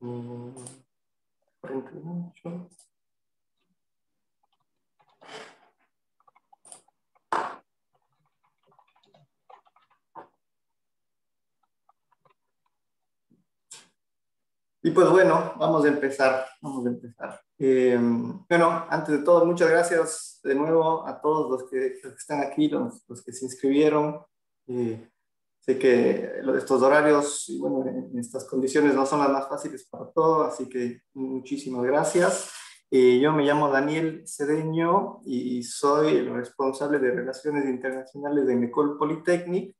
48. Y pues bueno, vamos a empezar, vamos a empezar. Eh, bueno, antes de todo, muchas gracias de nuevo a todos los que, están aquí, los, los, que se inscribieron. Eh, sé que estos horarios y bueno, en estas condiciones no son las más fáciles para todos, así que muchísimas gracias. Eh, yo me llamo Daniel Cedeño y soy el responsable de Relaciones Internacionales de Ecole Polytechnic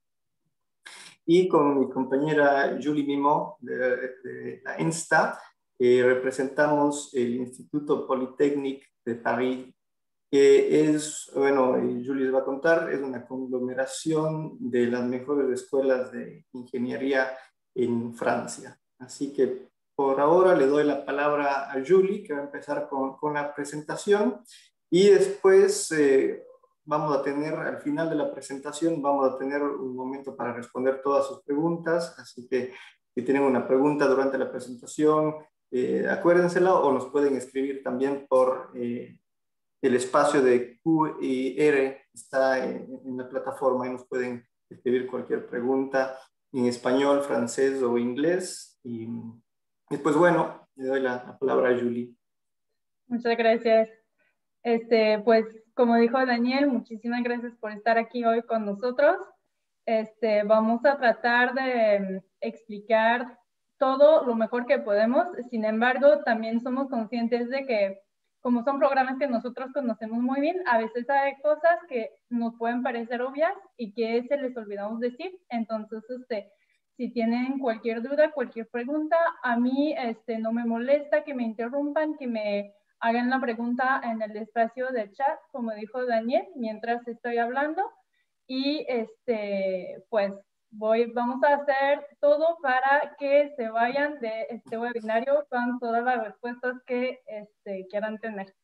y con mi compañera Julie Mimo de, la ENSTA eh, representamos el Instituto Polytechnique de París, que es, bueno, Julie les va a contar, es una conglomeración de las mejores escuelas de ingeniería en Francia. Así que por ahora le doy la palabra a Julie, que va a empezar con, con la presentación, y después eh, vamos a tener al final de la presentación, vamos a tener un momento para responder todas sus preguntas, así que si tienen una pregunta durante la presentación, eh, acuérdensela o nos pueden escribir también por eh, el espacio de Q y R, está en, la plataforma y nos pueden escribir cualquier pregunta en español, francés o inglés. Y después, bueno, le doy la, la palabra a Julie. Muchas gracias. Este, pues como dijo Daniel, muchísimas gracias por estar aquí hoy con nosotros. Este, vamos a tratar de mm, explicar todo lo mejor que podemos. Sin embargo, también somos conscientes de que como son programas que nosotros conocemos muy bien, a veces hay cosas que nos pueden parecer obvias y que se les olvidamos decir. Entonces, este, si tienen cualquier duda, cualquier pregunta, a mí este, no me molesta que me interrumpan, que me hagan la pregunta en el espacio de chat, como dijo Daniel, mientras estoy hablando. Y este, pues voy, vamos a hacer todo para que se vayan de este webinario con todas las respuestas que este, quieran tener.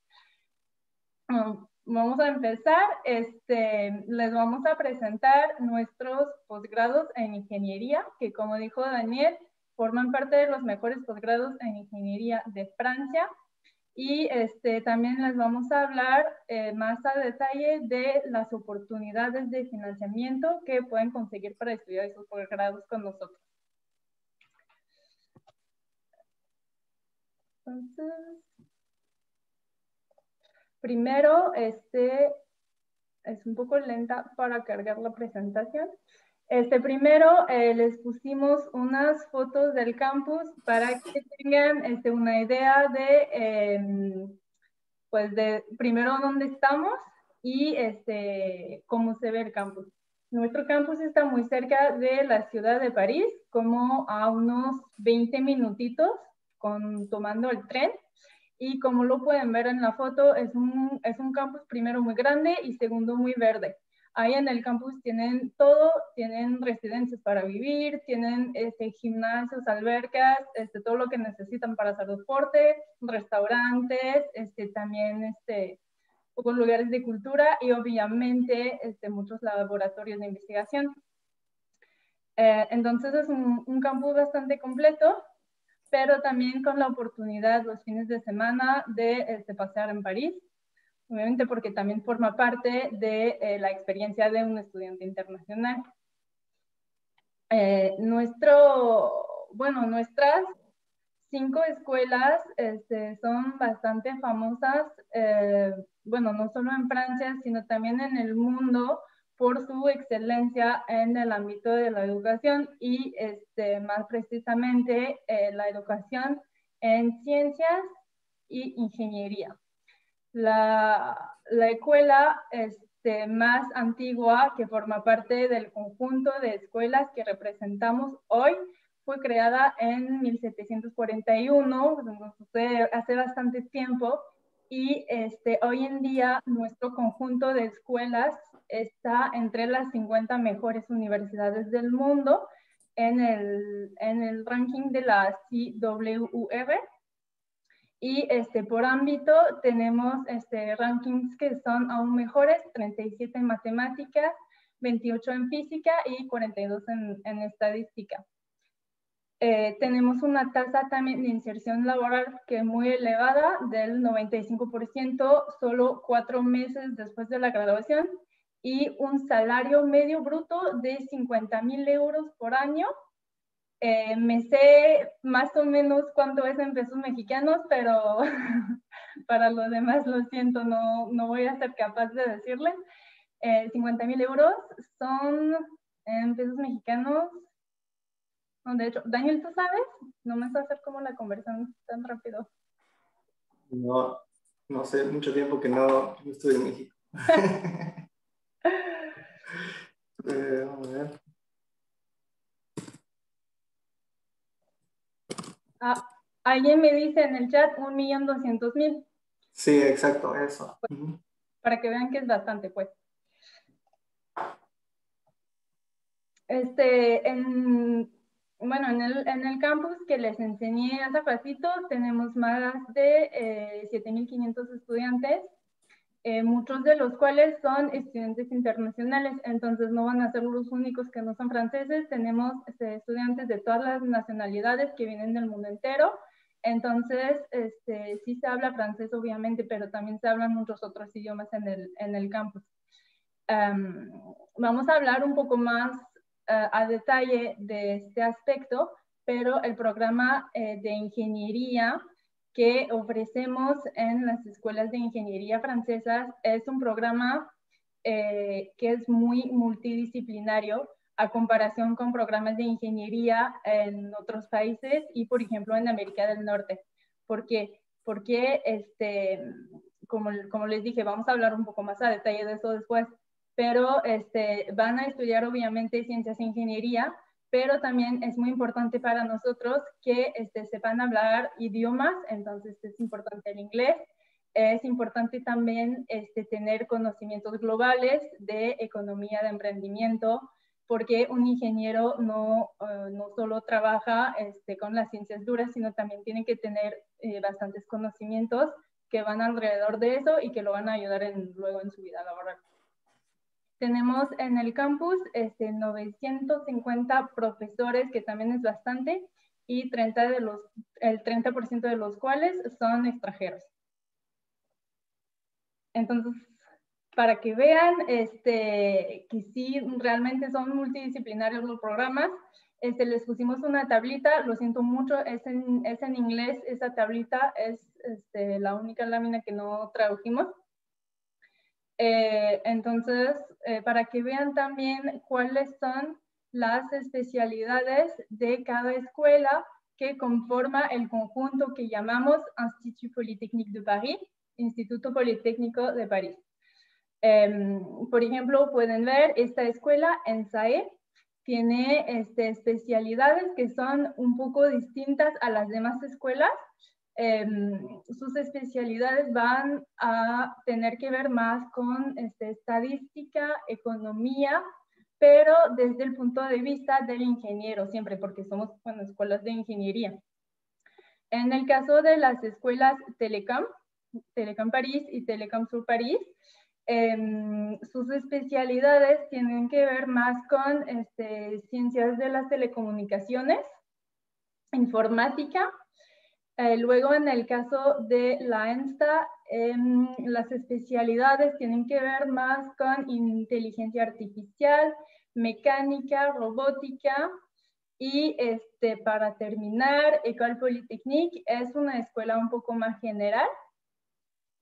Mm, vamos a empezar. Este, les vamos a presentar nuestros posgrados en ingeniería, que como dijo Daniel, forman parte de los mejores posgrados en ingeniería de Francia y este, también les vamos a hablar eh, más a detalle de las oportunidades de financiamiento que pueden conseguir para estudiar esos posgrados con nosotros. Entonces, primero, este, es un poco lenta para cargar la presentación. Este, primero eh, les pusimos unas fotos del campus para que tengan este, una idea de, em, pues de primero dónde estamos y este, cómo se ve el campus. Nuestro campus está muy cerca de la ciudad de París, como a unos 20 minutitos con, tomando el tren. Y como lo pueden ver en la foto, es un, es un campus primero muy grande y segundo muy verde. Ahí en el campus tienen todo, tienen residencias para vivir, tienen este, gimnasios, albercas, este, todo lo que necesitan para hacer deporte, restaurantes, este, también este, pocos lugares de cultura y obviamente este, muchos laboratorios de investigación. Eh, entonces es un, un, campus bastante completo, pero también con la oportunidad los fines de semana de este, pasear en París obviamente porque también forma parte de eh, la experiencia de un estudiante internacional. Eh, nuestro, bueno, nuestras cinco escuelas este, son bastante famosas, eh, bueno, no solo en Francia, sino también en el mundo por su excelencia en el ámbito de la educación y este, más precisamente la educación en ciencias y ingeniería la, escuela este, más antigua que forma parte del conjunto de escuelas que representamos hoy fue creada en 1741, hace bastante tiempo, y este, hoy en día nuestro conjunto de escuelas está entre las 50 mejores universidades del mundo en el, en el ranking de la CWR, y este, por ámbito tenemos este, rankings que son aún mejores, 37 en matemáticas, 28 en física y 42 en, en estadística. Eh, tenemos una tasa también de inserción laboral que es muy elevada, del 95%, solo cuatro meses después de la graduación, y un salario medio bruto de 50 mil euros por año. Eh, me sé más o menos cuánto es en pesos mexicanos, pero para los demás lo siento, no, no voy a ser capaz de decirles. 50 eh, mil euros son en pesos mexicanos de hecho, Daniel, ¿tú sabes? No me a hacer como la conversación tan rápido. No, no sé, mucho tiempo que no, estoy en México. eh, vamos a ver. Ah, alguien me dice en el chat un millón doscientos mil. Sí, exacto, eso. Para que vean que es bastante, pues. Este, en, bueno, en el, en el campus que les enseñé hace ratito, tenemos más de eh, 7.500 estudiantes, eh, muchos de los cuales son estudiantes internacionales, entonces no van a ser los únicos que no son franceses, tenemos este, estudiantes de todas las nacionalidades que vienen del mundo entero, entonces este, sí se habla francés obviamente, pero también se hablan muchos otros idiomas en el, en el campus. vamos a hablar un poco más a detalle de este aspecto, pero el programa eh, de ingeniería que ofrecemos en las escuelas de ingeniería francesas es un programa eh, que es muy multidisciplinario a comparación con programas de ingeniería en otros países y, por ejemplo, en América del Norte. ¿Por qué? Porque, este, como, como les dije, vamos a hablar un poco más a detalle de eso después, pero este, van a estudiar obviamente ciencias e ingeniería, pero también es muy importante para nosotros que este, sepan hablar idiomas, entonces es importante el inglés, es importante también este, tener conocimientos globales de economía de emprendimiento, porque un ingeniero no, uh, no solo trabaja este, con las ciencias duras, sino también tiene que tener eh, bastantes conocimientos que van alrededor de eso y que lo van a ayudar luego en su vida laboral. Tenemos en el campus este, 950 profesores, que también es bastante, y 30 de los, el 30% de los cuales son extranjeros. Entonces, para que vean este, que sí, realmente son multidisciplinarios los programas, este, les pusimos una tablita, lo siento mucho, es en, es en inglés, esa tablita es este, la única lámina que no tradujimos. Eh, entonces, eh, para que vean también cuáles son las especialidades de cada escuela que conforma el conjunto que llamamos Institut Polytechnique de Paris, Instituto Politécnico de París. Em, por ejemplo, pueden ver esta escuela en SAE, tiene este, especialidades que son un poco distintas a las demás escuelas, Em, sus especialidades van a tener que ver más con este, estadística, economía, pero desde el punto de vista del ingeniero, siempre porque somos bueno, escuelas de ingeniería. En el caso de las escuelas Telecom, Telecom París y Telecom Sur París, em, sus especialidades tienen que ver más con este, ciencias de las telecomunicaciones, informática, eh, luego, en el caso de la ENSTA, em, las especialidades tienen que ver más con inteligencia artificial, mecánica, robótica. Y este, para terminar, École Polytechnique es una escuela un poco más general.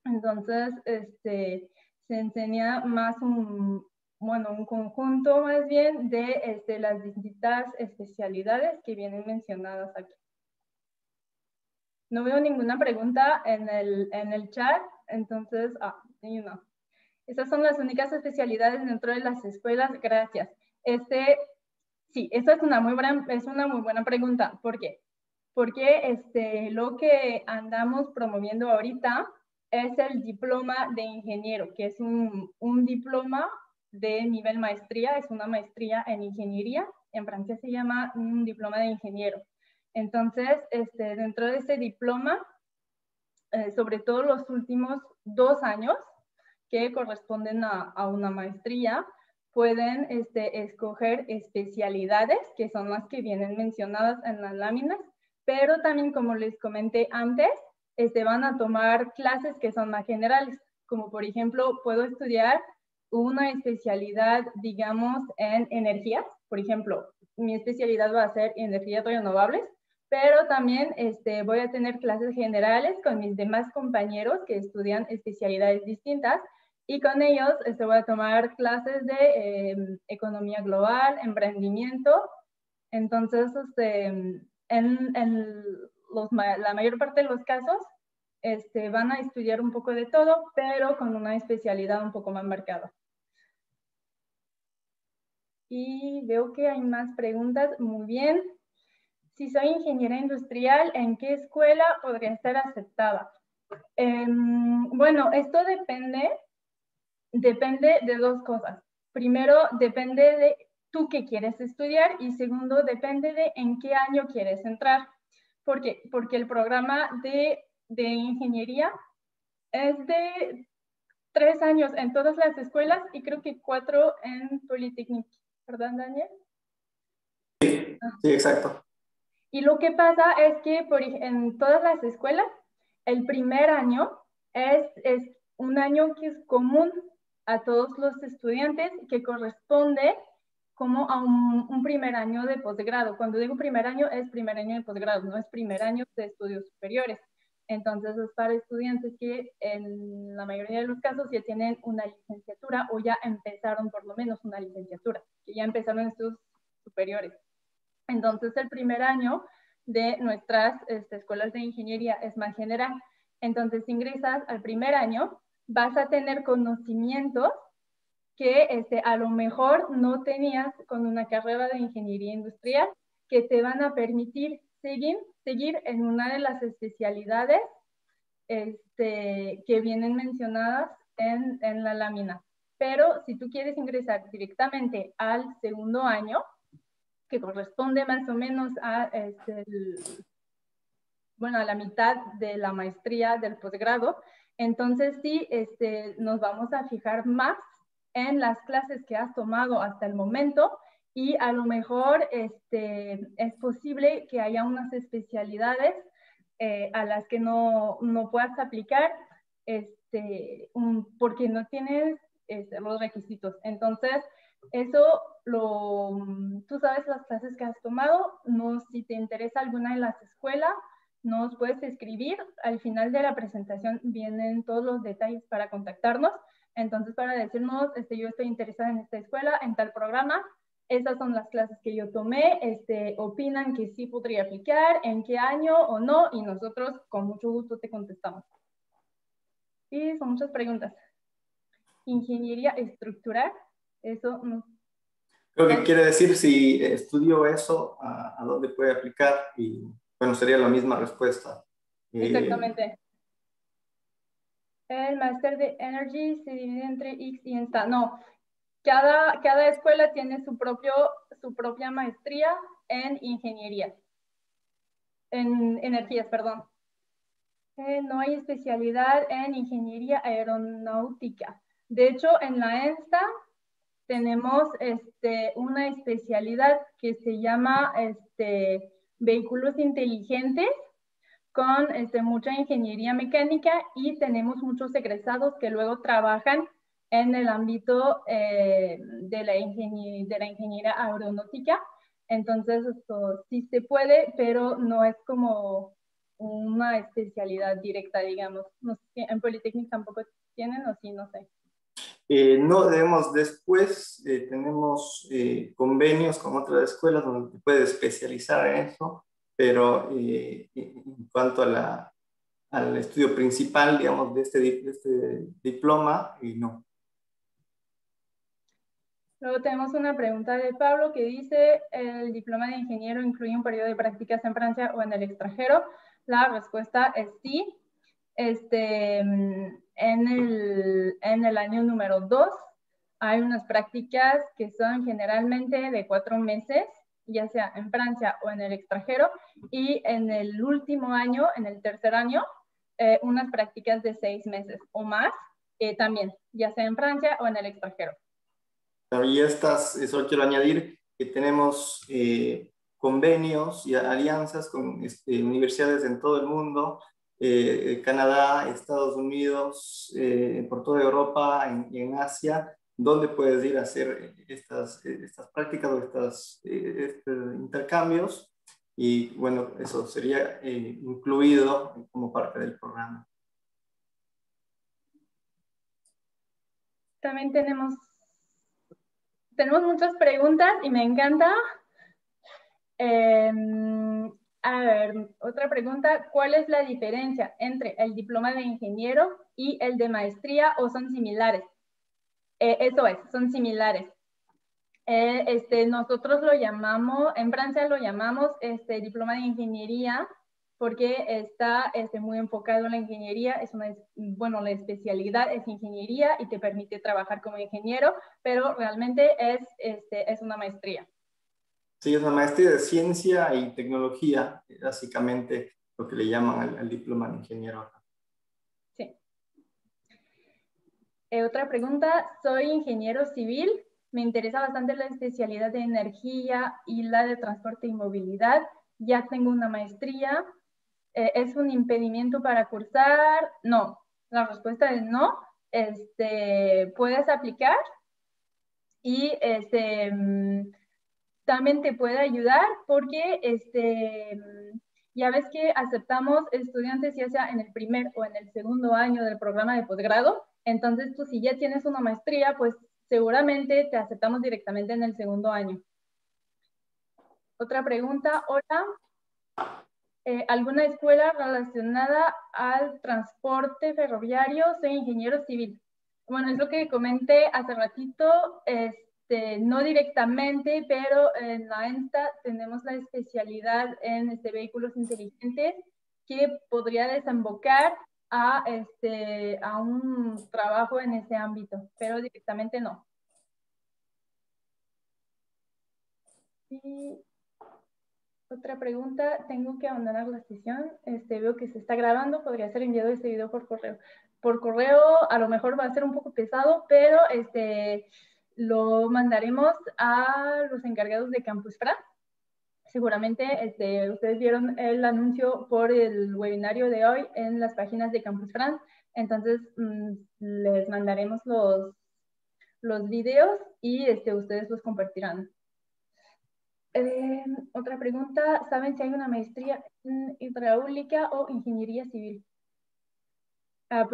Entonces, este, se enseña más un, bueno, un conjunto más bien de este, las distintas especialidades que vienen mencionadas aquí. No veo ninguna pregunta en el, en el chat, entonces, ah, hay una. Esas son las únicas especialidades dentro de las escuelas. Gracias. Este, sí, esa es una muy buena, es una muy buena pregunta. ¿Por qué? Porque este, lo que andamos promoviendo ahorita es el diploma de ingeniero, que es un, un diploma de nivel maestría, es una maestría en ingeniería. En Francia se llama un diploma de ingeniero. Entonces, este, dentro de ese diploma, eh, sobre todo los últimos dos años, que corresponden a, una maestría, pueden este, escoger especialidades, que son las que vienen mencionadas en las láminas, pero también, como les comenté antes, este, van a tomar clases que son más generales, como por ejemplo, puedo estudiar una especialidad, digamos, en energías. Por ejemplo, mi especialidad va a ser energías renovables, pero también este, voy a tener clases generales con mis demás compañeros que estudian especialidades distintas y con ellos este, voy a tomar clases de em, economía global, emprendimiento. Entonces, este, en, los, la mayor parte de los casos, este, van a estudiar un poco de todo, pero con una especialidad un poco más marcada. Y veo que hay más preguntas. Muy bien. Si soy ingeniera industrial, ¿en qué escuela podría ser aceptada? Em, bueno, esto depende, depende de dos cosas. Primero, depende de tú qué quieres estudiar y segundo, depende de en qué año quieres entrar. ¿Por qué? Porque el programa de, de ingeniería es de tres años en todas las escuelas y creo que cuatro en Politécnico. ¿verdad, Daniel? Sí, sí, exacto. Y lo que pasa es que en todas las escuelas, el primer año es, es un año que es común a todos los estudiantes, que corresponde como a un, un, primer año de posgrado. Cuando digo primer año, es primer año de posgrado, no es primer año de estudios superiores. Entonces es para estudiantes que en la mayoría de los casos ya tienen una licenciatura o ya empezaron por lo menos una licenciatura, que ya empezaron estudios superiores. Entonces el primer año de nuestras este, escuelas de ingeniería es más general. Entonces ingresas al primer año, vas a tener conocimientos que este, a lo mejor no tenías con una carrera de ingeniería industrial que te van a permitir seguir en una de las especialidades este, que vienen mencionadas en, en, la lámina. Pero si tú quieres ingresar directamente al segundo año, que corresponde más o menos a, este, bueno, a la mitad de la maestría del posgrado, entonces sí este, nos vamos a fijar más en las clases que has tomado hasta el momento y a lo mejor este, es posible que haya unas especialidades eh, a las que no, no puedas aplicar este, porque no tienes este, los requisitos. Entonces, eso lo, tú sabes las clases que has tomado, no, si te interesa alguna de las escuelas, nos puedes escribir. Al final de la presentación vienen todos los detalles para contactarnos. Entonces, para decirnos, este, yo estoy interesada en esta escuela, en tal programa, esas son las clases que yo tomé, este, opinan que sí podría aplicar, en qué año o no, y nosotros con mucho gusto te contestamos. Y son muchas preguntas. Ingeniería estructural, eso no. Creo que quiere decir si estudio eso, a, dónde puede aplicar, y bueno, sería la misma respuesta. Eh, Exactamente. El máster de Energy se divide entre X y ENSTA. No, cada, cada escuela tiene su, propio, su propia maestría en ingeniería, en energías, perdón. Eh, no hay especialidad en ingeniería aeronáutica. De hecho, en la ENSTA tenemos este, una especialidad que se llama este, vehículos inteligentes con este, mucha ingeniería mecánica y tenemos muchos egresados que luego trabajan en el ámbito eh, de, la de la ingeniería aeronáutica. Entonces, esto sí se puede, pero no es como una especialidad directa, digamos. No sé, en Politécnico tampoco tienen o sí, no sé. Eh, no debemos después, eh, tenemos convenios con otras escuelas donde te puedes especializar en eso, pero en cuanto a la, al estudio principal, digamos, de este, de este diploma, no. Luego tenemos una pregunta de Pablo que dice, ¿el diploma de ingeniero incluye un periodo de prácticas en Francia o en el extranjero? La respuesta es sí. Este, en, el, en el año número 2 hay unas prácticas que son generalmente de cuatro meses, ya sea en Francia o en el extranjero, y en el último año, en el tercer año, eh, unas prácticas de seis meses o más, eh, también, ya sea en Francia o en el extranjero. Y estas, eso quiero añadir que tenemos eh, convenios y alianzas con este, universidades en todo el mundo, eh, Canadá, Estados Unidos, eh, por toda Europa y en, Asia, donde puedes ir a hacer estas, estas prácticas o estos intercambios. Y bueno, eso sería incluido como parte del programa. También tenemos, tenemos muchas preguntas y me encanta. Em, a ver, otra pregunta, ¿cuál es la diferencia entre el diploma de ingeniero y el de maestría o son similares? Eh, eso es, son similares. Eh, este, nosotros lo llamamos, en Francia lo llamamos este, diploma de ingeniería porque está este, muy enfocado en la ingeniería, es una, bueno, la especialidad es ingeniería y te permite trabajar como ingeniero, pero realmente es, este, es una maestría. Sí, es una maestría de ciencia y tecnología, básicamente lo que le llaman al, diploma de ingeniero. Sí. Eh, otra pregunta, soy ingeniero civil, me interesa bastante la especialidad de energía y la de transporte y movilidad, ya tengo una maestría, eh, ¿es un impedimento para cursar? No, la respuesta es no. Este, puedes aplicar y este, mm, también te puede ayudar porque este, mm, ya ves que aceptamos estudiantes ya sea en el primer o en el segundo año del programa de posgrado. Entonces, tú si ya tienes una maestría, pues seguramente te aceptamos directamente en el segundo año. Otra pregunta, hola, eh, alguna escuela relacionada al transporte ferroviario, soy ingeniero civil. Bueno, es lo que comenté hace ratito, este, no directamente, pero en la ENSTA tenemos la especialidad en este, vehículos inteligentes que podría desembocar a, este, a un trabajo en ese ámbito, pero directamente no. Otra pregunta, tengo que abandonar la sesión. Este, veo que se está grabando, podría ser enviado este video por correo. Por correo a lo mejor va a ser un poco pesado, pero este, lo mandaremos a los encargados de Campus Fra. Seguramente este, ustedes vieron el anuncio por el webinario de hoy en las páginas de Campus France. Entonces, mm, les mandaremos los, los videos y este, ustedes los compartirán. Eh, otra pregunta, ¿saben si hay una maestría en hidráulica o ingeniería civil? ¿A?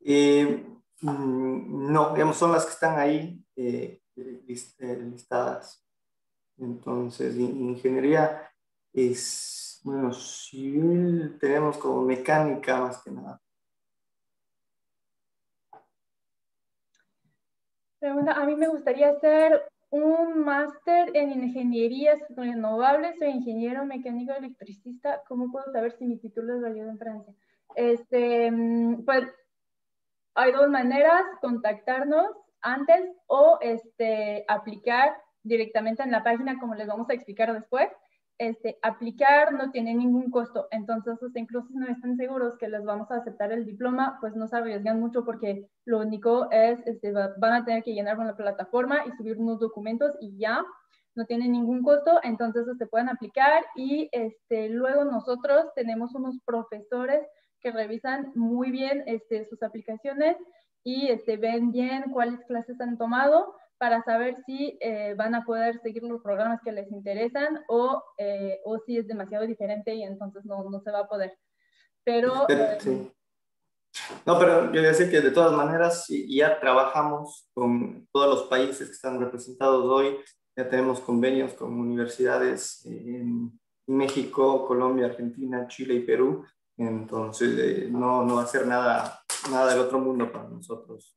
Eh, mm, no, digamos, son las que están ahí eh, listadas. Entonces, ingeniería es, bueno, civil tenemos como mecánica más que nada. Pregunta, a mí me gustaría hacer un máster en ingenierías renovables, soy ingeniero mecánico electricista. ¿Cómo puedo saber si mi título es válido en Francia? Este, mm, pues hay dos maneras, contactarnos antes o este, aplicar directamente en la página, como les vamos a explicar después este, aplicar no tiene ningún costo. Entonces, incluso si no están seguros que les vamos a aceptar el diploma, pues no se arriesgan mucho porque lo único es, este, van a tener que llenar una plataforma y subir unos documentos y ya, no tiene ningún costo, entonces se este, pueden aplicar y este, luego nosotros tenemos unos profesores que revisan muy bien este, sus aplicaciones y este, ven bien cuáles clases han tomado para saber si eh, van a poder seguir los programas que les interesan o, eh, o si es demasiado diferente y entonces no, no se va a poder. Pero... Eh, sí. No, pero yo decir que de todas maneras ya trabajamos con todos los países que están representados hoy, ya tenemos convenios con universidades en México, Colombia, Argentina, Chile y Perú, entonces no, no va a ser nada, nada del otro mundo para nosotros.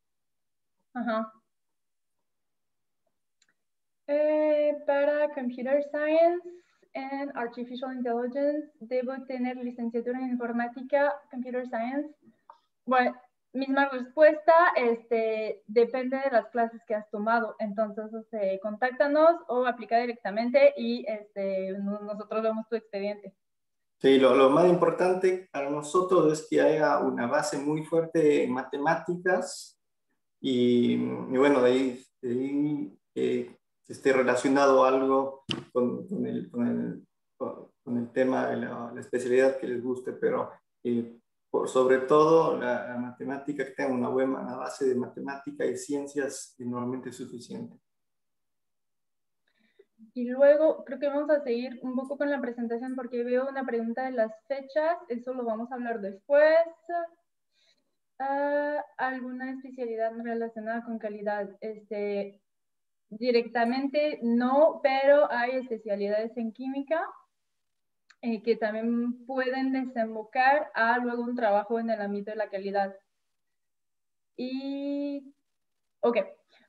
Eh, para Computer Science and Artificial Intelligence, debo tener licenciatura en informática, Computer Science. Bueno, misma respuesta, este, depende de las clases que has tomado. Entonces, este, contáctanos o aplica directamente y este, nosotros vemos tu expediente. Sí, lo, lo, más importante para nosotros es que haya una base muy fuerte en matemáticas y, bueno, de ahí, de ahí eh, esté relacionado algo con, con, el, con, el, con, el, tema de la, especialidad que les guste, pero eh, por sobre todo la, matemática que tenga una buena base de matemática y ciencias es normalmente suficiente. Y luego creo que vamos a seguir un poco con la presentación porque veo una pregunta de las fechas, eso lo vamos a hablar después. Ah, ¿Alguna especialidad relacionada con calidad? Este, directamente no, pero hay especialidades en química eh, que también pueden desembocar a luego un trabajo en el ámbito de la calidad. Y, ok,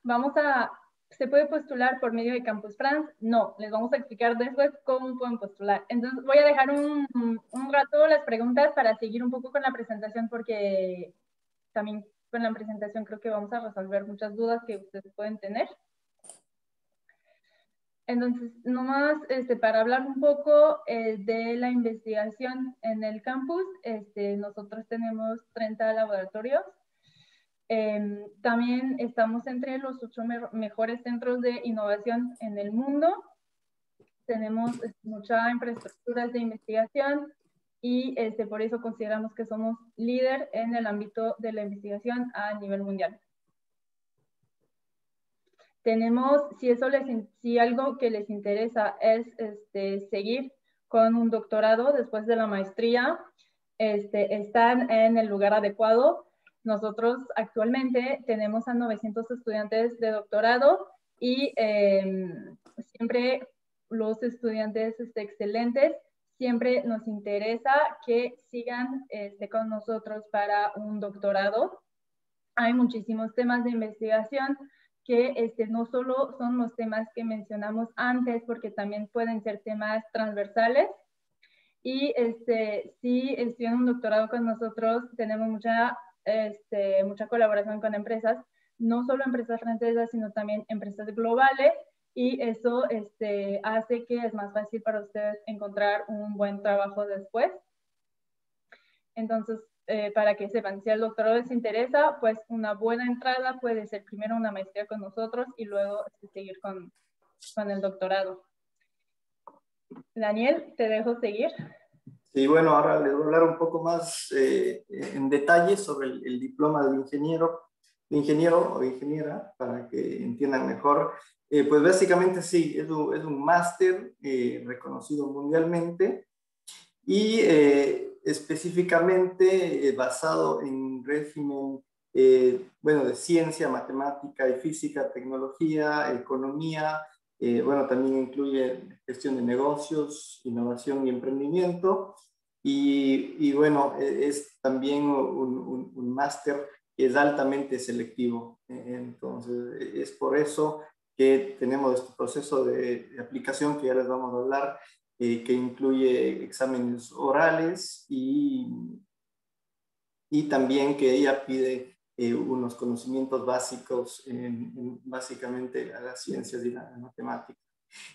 vamos a, ¿se puede postular por medio de Campus France? No, les vamos a explicar después cómo pueden postular. Entonces voy a dejar un, un rato las preguntas para seguir un poco con la presentación porque también con la presentación creo que vamos a resolver muchas dudas que ustedes pueden tener. Entonces, nomás este, para hablar un poco eh, de la investigación en el campus, este, nosotros tenemos 30 laboratorios. Em, también estamos entre los ocho mejores centros de innovación en el mundo. Tenemos este, muchas infraestructuras de investigación y este, por eso consideramos que somos líder en el ámbito de la investigación a nivel mundial tenemos, si eso les, si algo que les interesa es este, seguir con un doctorado después de la maestría, este, están en el lugar adecuado. Nosotros actualmente tenemos a 900 estudiantes de doctorado y em, siempre los estudiantes este, excelentes, siempre nos interesa que sigan este, con nosotros para un doctorado. Hay muchísimos temas de investigación, que este, no solo son los temas que mencionamos antes, porque también pueden ser temas transversales. Y este, si estudian un doctorado con nosotros, tenemos mucha, este, mucha colaboración con empresas, no solo empresas francesas, sino también empresas globales. Y eso este, hace que es más fácil para ustedes encontrar un buen trabajo después. Entonces, eh, para que sepan, si al doctorado les interesa, pues una buena entrada puede ser primero una maestría con nosotros y luego este, seguir con, con el doctorado. Daniel, te dejo seguir. Sí, bueno, ahora les voy a hablar un poco más eh, en detalle sobre el, diploma de ingeniero, de ingeniero o ingeniera, para que entiendan mejor. Eh, pues básicamente sí, es un, es un máster reconocido mundialmente y específicamente eh, basado en régimen, eh, bueno, de ciencia, matemática y física, tecnología, economía, eh, bueno, también incluye gestión de negocios, innovación y emprendimiento. Y, bueno, e, es también un, máster que es altamente selectivo. Entonces, es por eso que tenemos este proceso de, de aplicación que ya les vamos a hablar, eh, que incluye exámenes orales y, y también que ella pide eh, unos conocimientos básicos en, básicamente a las ciencias y la matemática.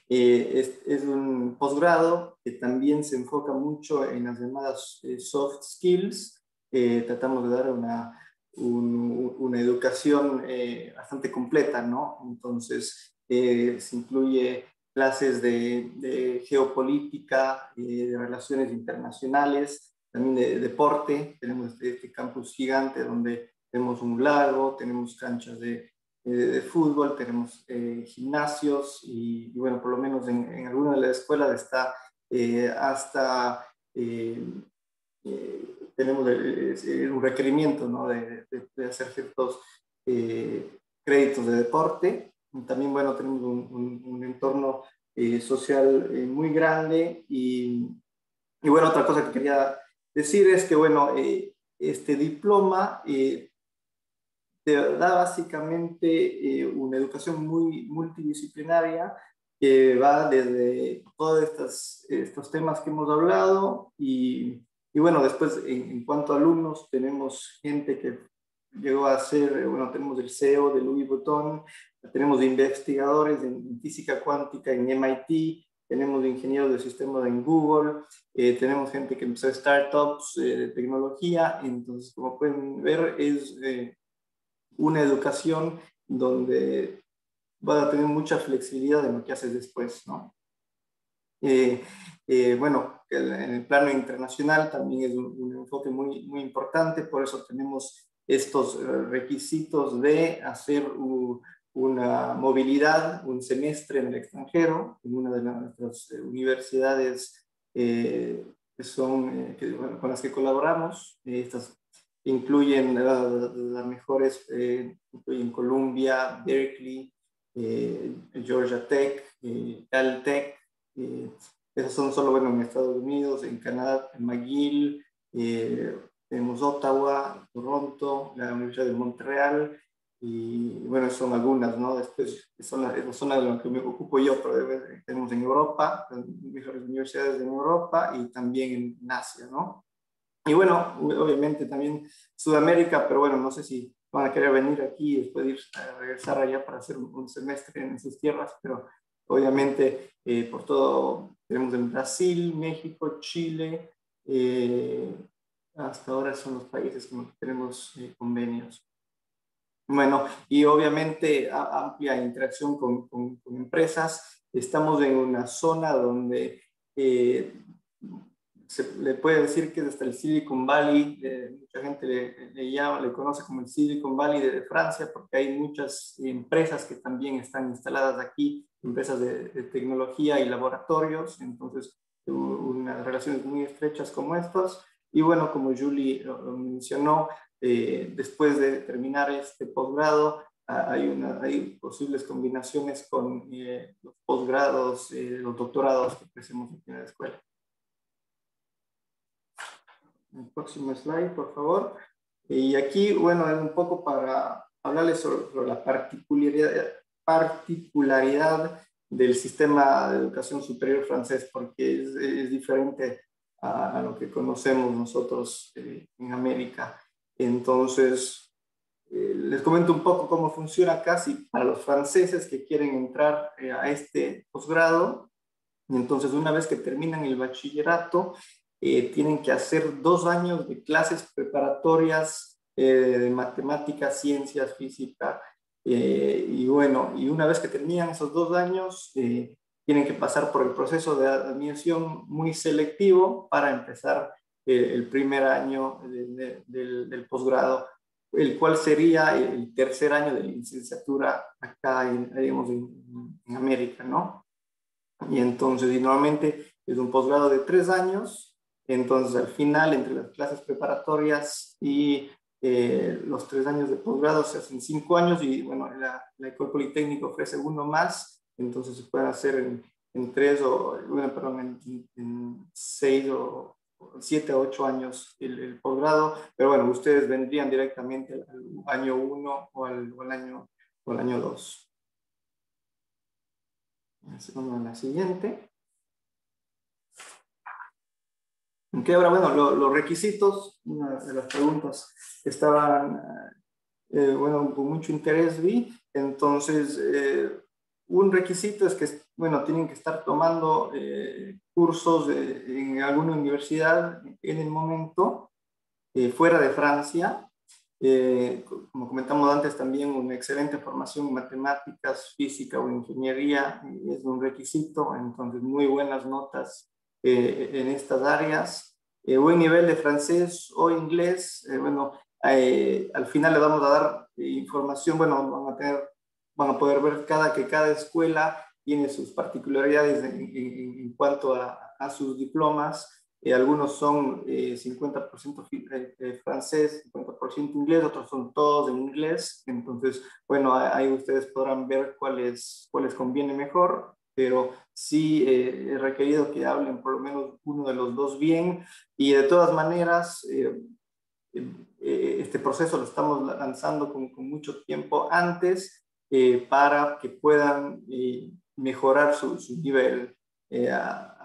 Eh, es, es, un posgrado que también se enfoca mucho en las llamadas soft skills. tratamos de dar una, una educación bastante completa, ¿no? Entonces, se incluye clases de, geopolítica, eh, de relaciones internacionales, también de, deporte. Tenemos este, este, campus gigante donde tenemos un lago, tenemos canchas de, de fútbol, tenemos eh, gimnasios y, bueno, por lo menos en, en alguna de las escuelas está eh, hasta, tenemos un requerimiento ¿no? de, hacer ciertos créditos de deporte también, bueno, tenemos un, entorno eh, social eh, muy grande y, bueno, otra cosa que quería decir es que, bueno, eh, este diploma da básicamente una educación muy multidisciplinaria que va desde todos estos, estos temas que hemos hablado y, y bueno, después en, cuanto a alumnos tenemos gente que llegó a ser, bueno, tenemos el CEO de Louis Vuitton, tenemos investigadores en física cuántica en MIT, tenemos ingenieros de sistemas en Google, eh, tenemos gente que empezó startups eh, de tecnología, entonces como pueden ver es, eh, una educación donde va a tener mucha flexibilidad en lo que haces después, ¿no? Eh, eh, bueno, en el plano internacional también es un, enfoque muy, muy importante, por eso tenemos estos requisitos de hacer una movilidad, un semestre en el extranjero, en una de nuestras universidades que son, con las que colaboramos. estas incluyen las mejores, incluyen Columbia, Berkeley, eh, Georgia Tech, eh, Caltech, eh, esos son solo bueno, en Estados Unidos, en Canadá, en McGill, eh, tenemos Ottawa, Toronto, la Universidad de Montreal, y bueno, son algunas, ¿no? Después, son las, las de las que me ocupo yo, pero tenemos en Europa, las mejores universidades en Europa y también en Asia, ¿no? Y bueno, obviamente también Sudamérica, pero bueno, no sé si van a querer venir aquí y después ir a regresar allá para hacer un, semestre en sus tierras, pero obviamente eh, por todo, tenemos en Brasil, México, Chile, eh, hasta ahora son los países con los que tenemos eh, convenios. Bueno, y obviamente amplia interacción con, empresas. Estamos en una zona donde se le puede decir que es hasta el Silicon Valley, eh, mucha gente le, le, llama, le conoce como el Silicon Valley de, Francia, porque hay muchas empresas que también están instaladas aquí, empresas de, tecnología y laboratorios, entonces unas relaciones muy estrechas como estas. Y bueno, como Julie lo, mencionó, eh, después de terminar este posgrado, hay, posibles combinaciones con eh, los posgrados, los doctorados que ofrecemos en la escuela. El próximo slide, por favor. Y aquí, bueno, es un poco para hablarles sobre, la particularidad, particularidad del sistema de educación superior francés, porque es, es diferente a, lo que conocemos nosotros eh, en América. Entonces, eh, les comento un poco cómo funciona casi para los franceses que quieren entrar eh, a este posgrado. Entonces, una vez que terminan el bachillerato, eh, tienen que hacer dos años de clases preparatorias eh, de matemáticas, ciencias, física. Eh, y bueno, y una vez que terminan esos dos años, tienen que pasar por el proceso de admisión muy selectivo para empezar el primer año del, posgrado, el cual sería el tercer año de licenciatura acá, en, digamos, en, en América, ¿no? Y entonces, y normalmente es un posgrado de tres años entonces, al final, entre las clases preparatorias y eh, los tres años de posgrado se hacen cinco años y, bueno, la, la Ecole Politécnica ofrece uno más, entonces se puede hacer en, en tres o, bueno, perdón, en, seis o siete o ocho años el, posgrado, pero bueno, ustedes vendrían directamente al, año uno o al, o al año o al año dos. Vamos a la siguiente. Que ahora, bueno, los requisitos, una de las preguntas que estaban, eh, bueno, con mucho interés vi. Entonces, eh, un requisito es que, bueno, tienen que estar tomando eh, cursos en alguna universidad en el momento, fuera de Francia. como comentamos antes, también una excelente formación en matemáticas, física o ingeniería es un requisito, entonces muy buenas notas eh, en estas áreas. Eh, buen nivel de francés o inglés. Eh, bueno, al final le vamos a dar información, bueno, van a, tener, van a poder ver cada, que cada escuela tiene sus particularidades en, cuanto a, a, sus diplomas. algunos son 50% francés, 50% inglés, otros son todos en inglés. Entonces, bueno, ahí ustedes podrán ver cuáles cuál les conviene mejor pero sí eh, he requerido que hablen por lo menos uno de los dos bien y de todas maneras eh, eh, este proceso lo estamos lanzando con, con mucho tiempo antes para que puedan mejorar su, su nivel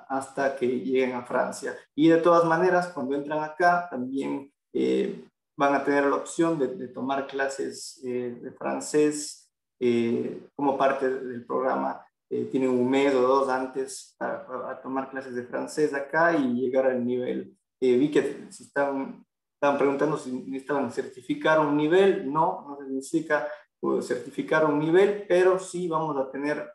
hasta que lleguen a Francia. Y de todas maneras, cuando entran acá, también van a tener la opción de, de tomar clases de francés como parte del programa eh, tienen un mes o dos antes a, tomar clases de francés acá y llegar al nivel. Eh, vi que si están estaban preguntando si necesitaban certificar un nivel. No, no se necesita pues, certificar un nivel, pero sí vamos a tener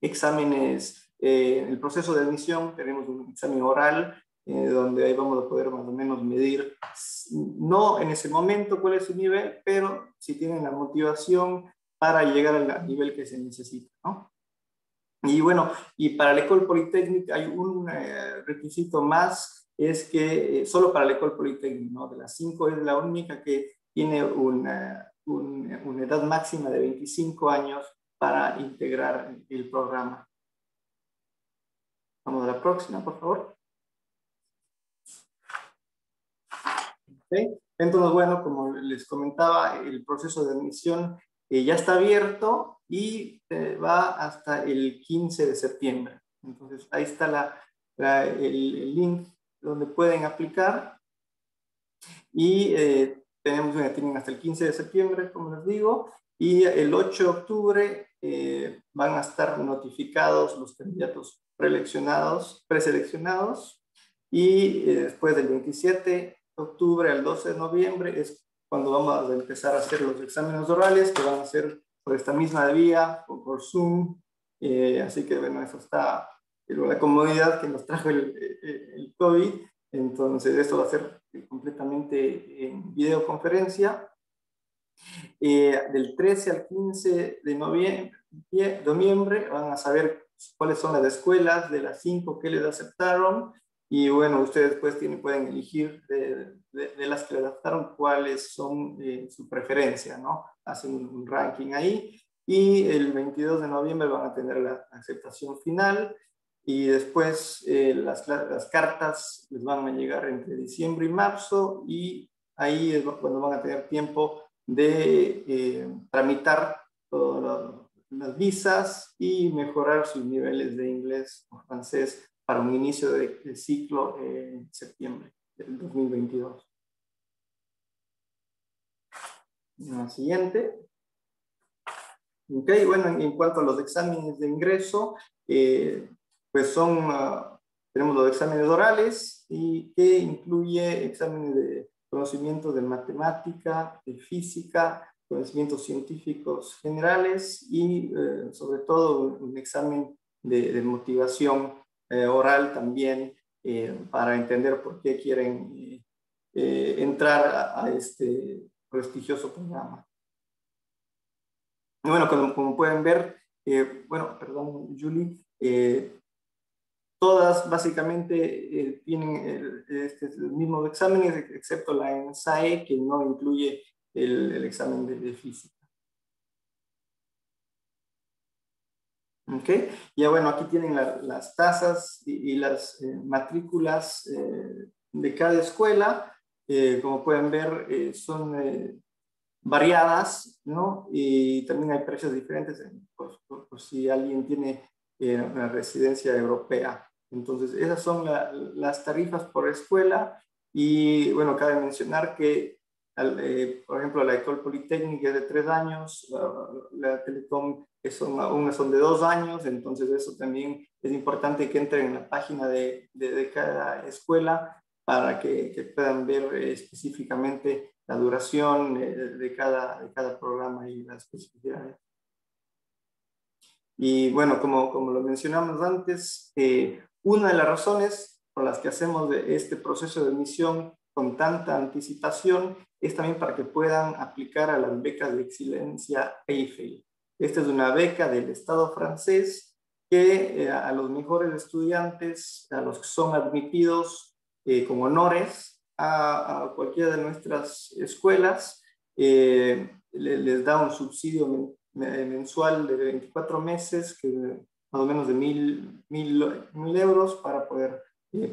exámenes. Eh, el proceso de admisión tenemos un examen oral eh, donde ahí vamos a poder más o menos medir, no en ese momento cuál es su nivel, pero si tienen la motivación para llegar al nivel que se necesita. ¿no? Y bueno, y para la École Polytechnique hay un eh, requisito más, es que eh, solo para la École Polytechnique, ¿no? de las cinco es la única que tiene una, una edad máxima de 25 años para integrar el programa. Vamos a la próxima, por favor. Entonces, bueno, como les comentaba, el proceso de admisión eh, ya está abierto y eh, va hasta el 15 de septiembre. Entonces, ahí está la, el, link donde pueden aplicar. Y eh, tenemos, tienen hasta el 15 de septiembre, como les digo, y el 8 de octubre van a estar notificados los candidatos preeleccionados, preseleccionados, y después del 27 octubre al 12 de noviembre es cuando vamos a empezar a hacer los exámenes orales, que van a ser por esta misma vía, o por Zoom. Eh, así que, bueno, eso está la comodidad que nos trajo el, el, COVID. Entonces, esto va a ser completamente en videoconferencia. Eh, del 13 al 15 de noviembre, noviembre van a saber cuáles son las escuelas de las cinco que les aceptaron y bueno, ustedes pues tienen, pueden elegir de, de, las que adaptaron cuáles son eh, su preferencia, ¿no? Hacen un, ranking ahí y el 22 de noviembre van a tener la aceptación final y después eh, las, las, cartas les van a llegar entre diciembre y marzo y ahí es cuando van a tener tiempo de eh, tramitar todas las visas y mejorar sus niveles de inglés o francés para un inicio de, ciclo en septiembre del 2022. La siguiente. Ok, bueno, en, cuanto a los exámenes de ingreso, eh, pues son, ah, tenemos los exámenes orales y que incluye exámenes de conocimiento de matemática, de física, conocimientos científicos generales y eh, sobre todo un, examen de, de motivación eh, oral también eh, para entender por qué quieren eh, entrar a, este prestigioso programa. Bueno, como, pueden ver, bueno, perdón, Julie, todas básicamente tienen este, los mismos exámenes, excepto la ENSAE, que no incluye el, examen de física. ¿Okay? Ya bueno, aquí tienen las tasas y, las eh, matrículas eh, de cada escuela. Eh, como pueden ver, son variadas, ¿no? Y también hay precios diferentes por, si alguien tiene una residencia europea. Entonces, esas son las tarifas por escuela. Y bueno, cabe mencionar que, por ejemplo, la École Polytechnique es de tres años, la, la Telecom son, unas son de dos años, entonces eso también es importante que entren en la página de, de, cada escuela para que, que puedan ver eh, específicamente la duración eh, de, cada, de cada programa y las especificidades. Y bueno, como, como lo mencionamos antes, eh, una de las razones por las que hacemos este proceso de admisión con tanta anticipación es también para que puedan aplicar a las becas de excelencia EIFEL. Esta es una beca del Estado francés que eh, a los mejores estudiantes, a los que son admitidos eh, con honores a, cualquiera de nuestras escuelas, eh, les da un subsidio mensual de 24 meses, más o menos de mil, mil, euros para poder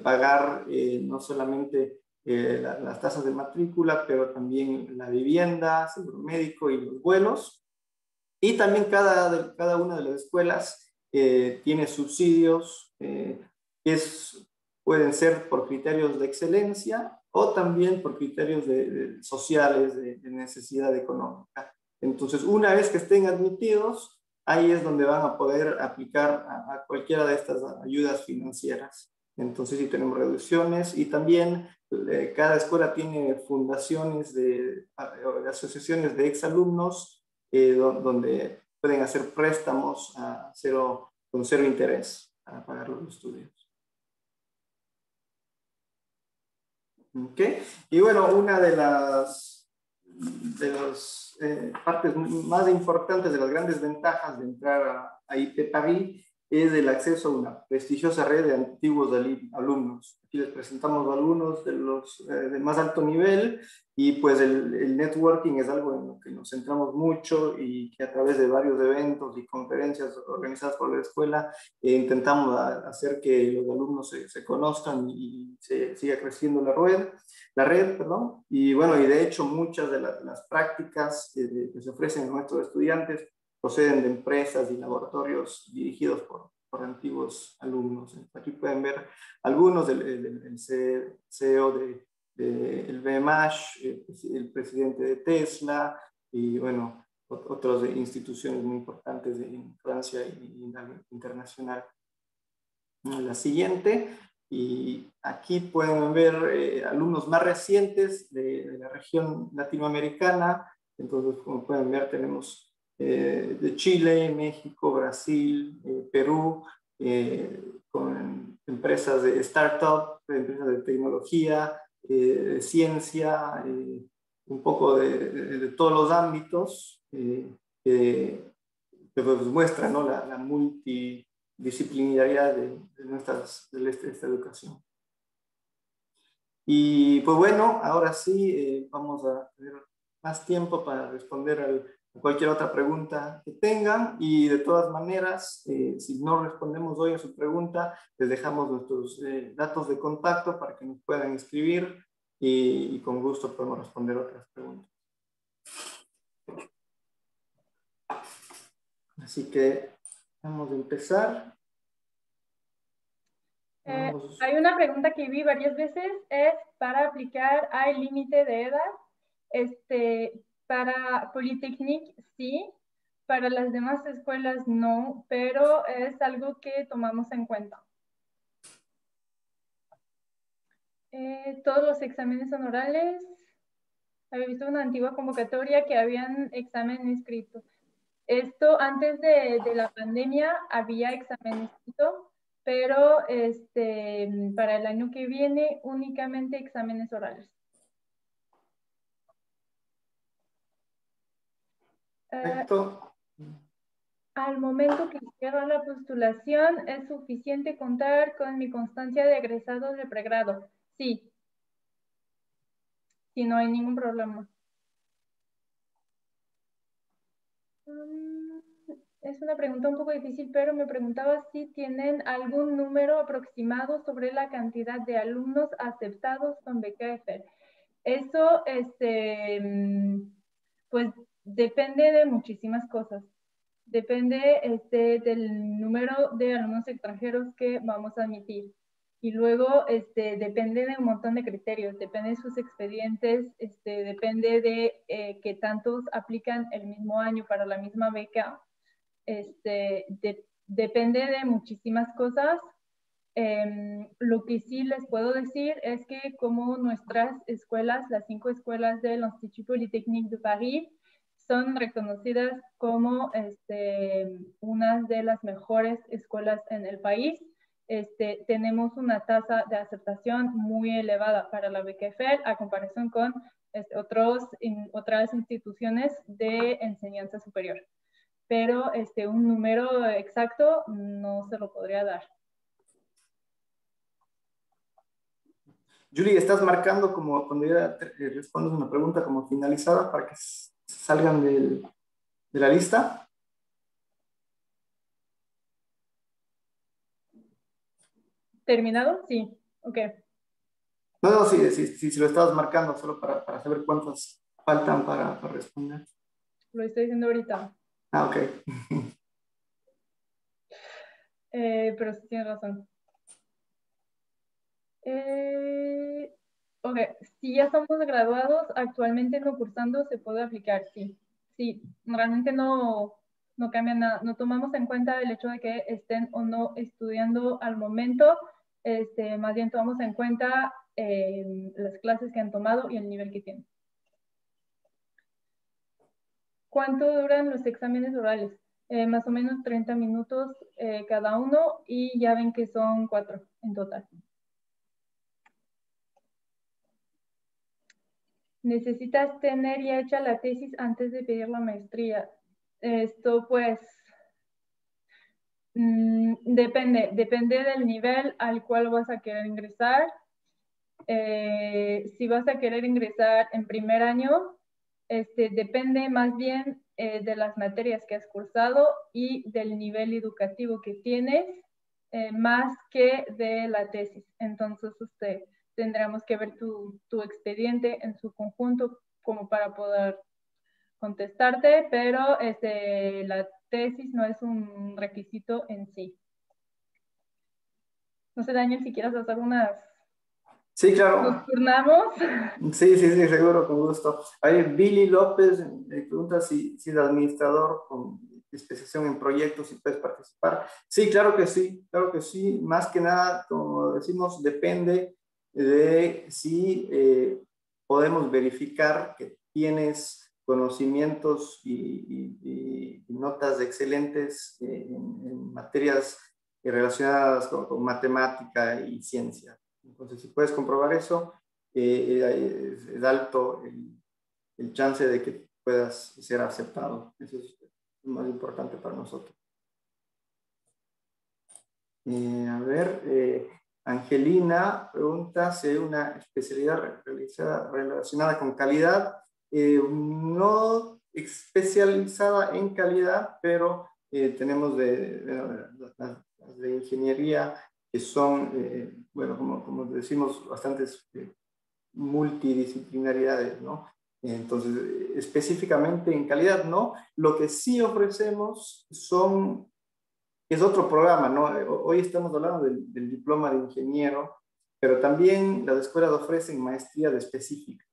pagar no solamente las tasas de matrícula, pero también la vivienda, seguro médico y los vuelos. Y también cada, cada una de las escuelas eh, tiene subsidios eh, que pueden ser por criterios de excelencia o también por criterios de, sociales de, necesidad económica. Entonces, una vez que estén admitidos, ahí es donde van a poder aplicar a, cualquiera de estas ayudas financieras. Entonces sí tenemos reducciones y también eh, cada escuela tiene fundaciones de, asociaciones de exalumnos eh, donde pueden hacer préstamos a cero, con cero interés para pagar los estudios. Okay. Y bueno, una de las, de las eh, partes más importantes, de las grandes ventajas de entrar a, a IP Paris es el acceso a una prestigiosa red de antiguos alumnos. Aquí les presentamos alumnos de los eh, de más alto nivel y pues el, networking es algo en lo que nos centramos mucho y que a través de varios eventos y conferencias organizadas por la escuela eh, intentamos hacer que los alumnos se, conozcan y se siga creciendo la red, la red, perdón. Y bueno, y de hecho muchas de las, prácticas que, que se ofrecen a nuestros estudiantes proceden de empresas y laboratorios dirigidos por, por antiguos alumnos. Aquí pueden ver algunos del, CEO de, el BMH, el, presidente de Tesla y bueno, otras instituciones muy importantes en Francia y, internacional. La siguiente, y aquí pueden ver eh, alumnos más recientes de, de, la región latinoamericana. Entonces, como pueden ver, tenemos eh, de Chile, México, Brasil, eh, Perú, eh, con empresas de startup, empresas de tecnología, de ciencia, un poco de, todos los ámbitos que pues muestran ¿no? la, multidisciplinariedad de, nuestras, de esta educación. Y pues bueno, ahora sí vamos a tener más tiempo para responder al, cualquier otra pregunta que tengan y de todas maneras, eh, si no respondemos hoy a su pregunta, les dejamos nuestros eh, datos de contacto para que nos puedan escribir y, con gusto podemos responder otras preguntas. Así que vamos a empezar. Eh, hay una pregunta que vi varias veces, es para aplicar al límite de edad. Este, para Polytechnic sí, para las demás escuelas no, pero es algo que tomamos en cuenta. Eh, todos los exámenes son orales. Había visto una antigua convocatoria que habían examen inscrito. Esto antes de, la pandemia había examen escrito, pero este, para el año que viene únicamente exámenes orales. Eh, al momento que cierra la postulación, ¿es suficiente contar con mi constancia de egresado de pregrado? Sí. Sí, no hay ningún problema. Mm, es una pregunta un poco difícil, pero me preguntaba si tienen algún número aproximado sobre la cantidad de alumnos aceptados con BKF. Eso, este, mm, pues depende de muchísimas cosas. Depende este, del número de alumnos extranjeros que vamos a admitir. Y luego este, depende de un montón de criterios, depende de sus expedientes, este, depende de eh, que tantos aplican el mismo año para la misma beca. Este, depende de muchísimas cosas. Em, lo que sí les puedo decir es que como nuestras escuelas, las cinco escuelas del Institut Polytechnique de Paris, son reconocidas como este, una de las mejores escuelas en el país. Este, tenemos una tasa de aceptación muy elevada para la BKFL a comparación con este, otros, otras instituciones de enseñanza superior. Pero este, un número exacto no se lo podría dar. Julie, estás marcando como cuando ya respondes una pregunta como finalizada para que salgan de la lista. ¿Terminado? Sí, ok. No, no, sí, sí, lo estabas marcando solo para, para saber cuántas faltan para, para, responder. Lo estoy diciendo ahorita. Ah, ok. eh, pero sí tienes razón. Eh, Ok, si ya somos graduados, actualmente no cursando, se puede aplicar, sí. Sí, realmente no, no cambia nada. No tomamos en cuenta el hecho de que estén o no estudiando al momento. este, más bien tomamos en cuenta eh, las clases que han tomado y el nivel que tienen. ¿Cuánto duran los exámenes orales? Eh, más o menos 30 minutos eh, cada uno y ya ven que son cuatro en total. Necesitas tener ya hecha la tesis antes de pedir la maestría. Esto pues mm, depende, depende del nivel al cual vas a querer ingresar. Eh, si vas a querer ingresar en primer año, este, depende más bien eh, de las materias que has cursado y del nivel educativo que tienes, eh, más que de la tesis. Entonces, usted tendremos que ver tu, tu expediente en su conjunto como para poder contestarte, pero este, la tesis no es un requisito en sí. No sé, Daniel, si quieres hacer unas... Sí, claro. ¿Nos turnamos? Sí, sí, sí, seguro, con gusto. Ahí Billy López me pregunta si, si el administrador con especialización en proyectos, si puedes participar. Sí, claro que sí, claro que sí. Más que nada, como decimos, depende de si eh, podemos verificar que tienes conocimientos y, notas excelentes en, materias relacionadas con, matemática y ciencia. Entonces, si puedes comprobar eso, eh, es, alto el, chance de que puedas ser aceptado. Eso es lo más importante para nosotros. Eh, a ver, Angelina pregunta si hay una especialidad relacionada con calidad. Eh, no especializada en calidad, pero eh, tenemos de, de, ingeniería que son, eh, bueno, como, decimos, bastantes multidisciplinariedades, ¿no? Entonces, específicamente en calidad, ¿no? Lo que sí ofrecemos son es otro programa, ¿no? Hoy estamos hablando del, diploma de ingeniero, pero también las escuelas ofrecen maestría de específica.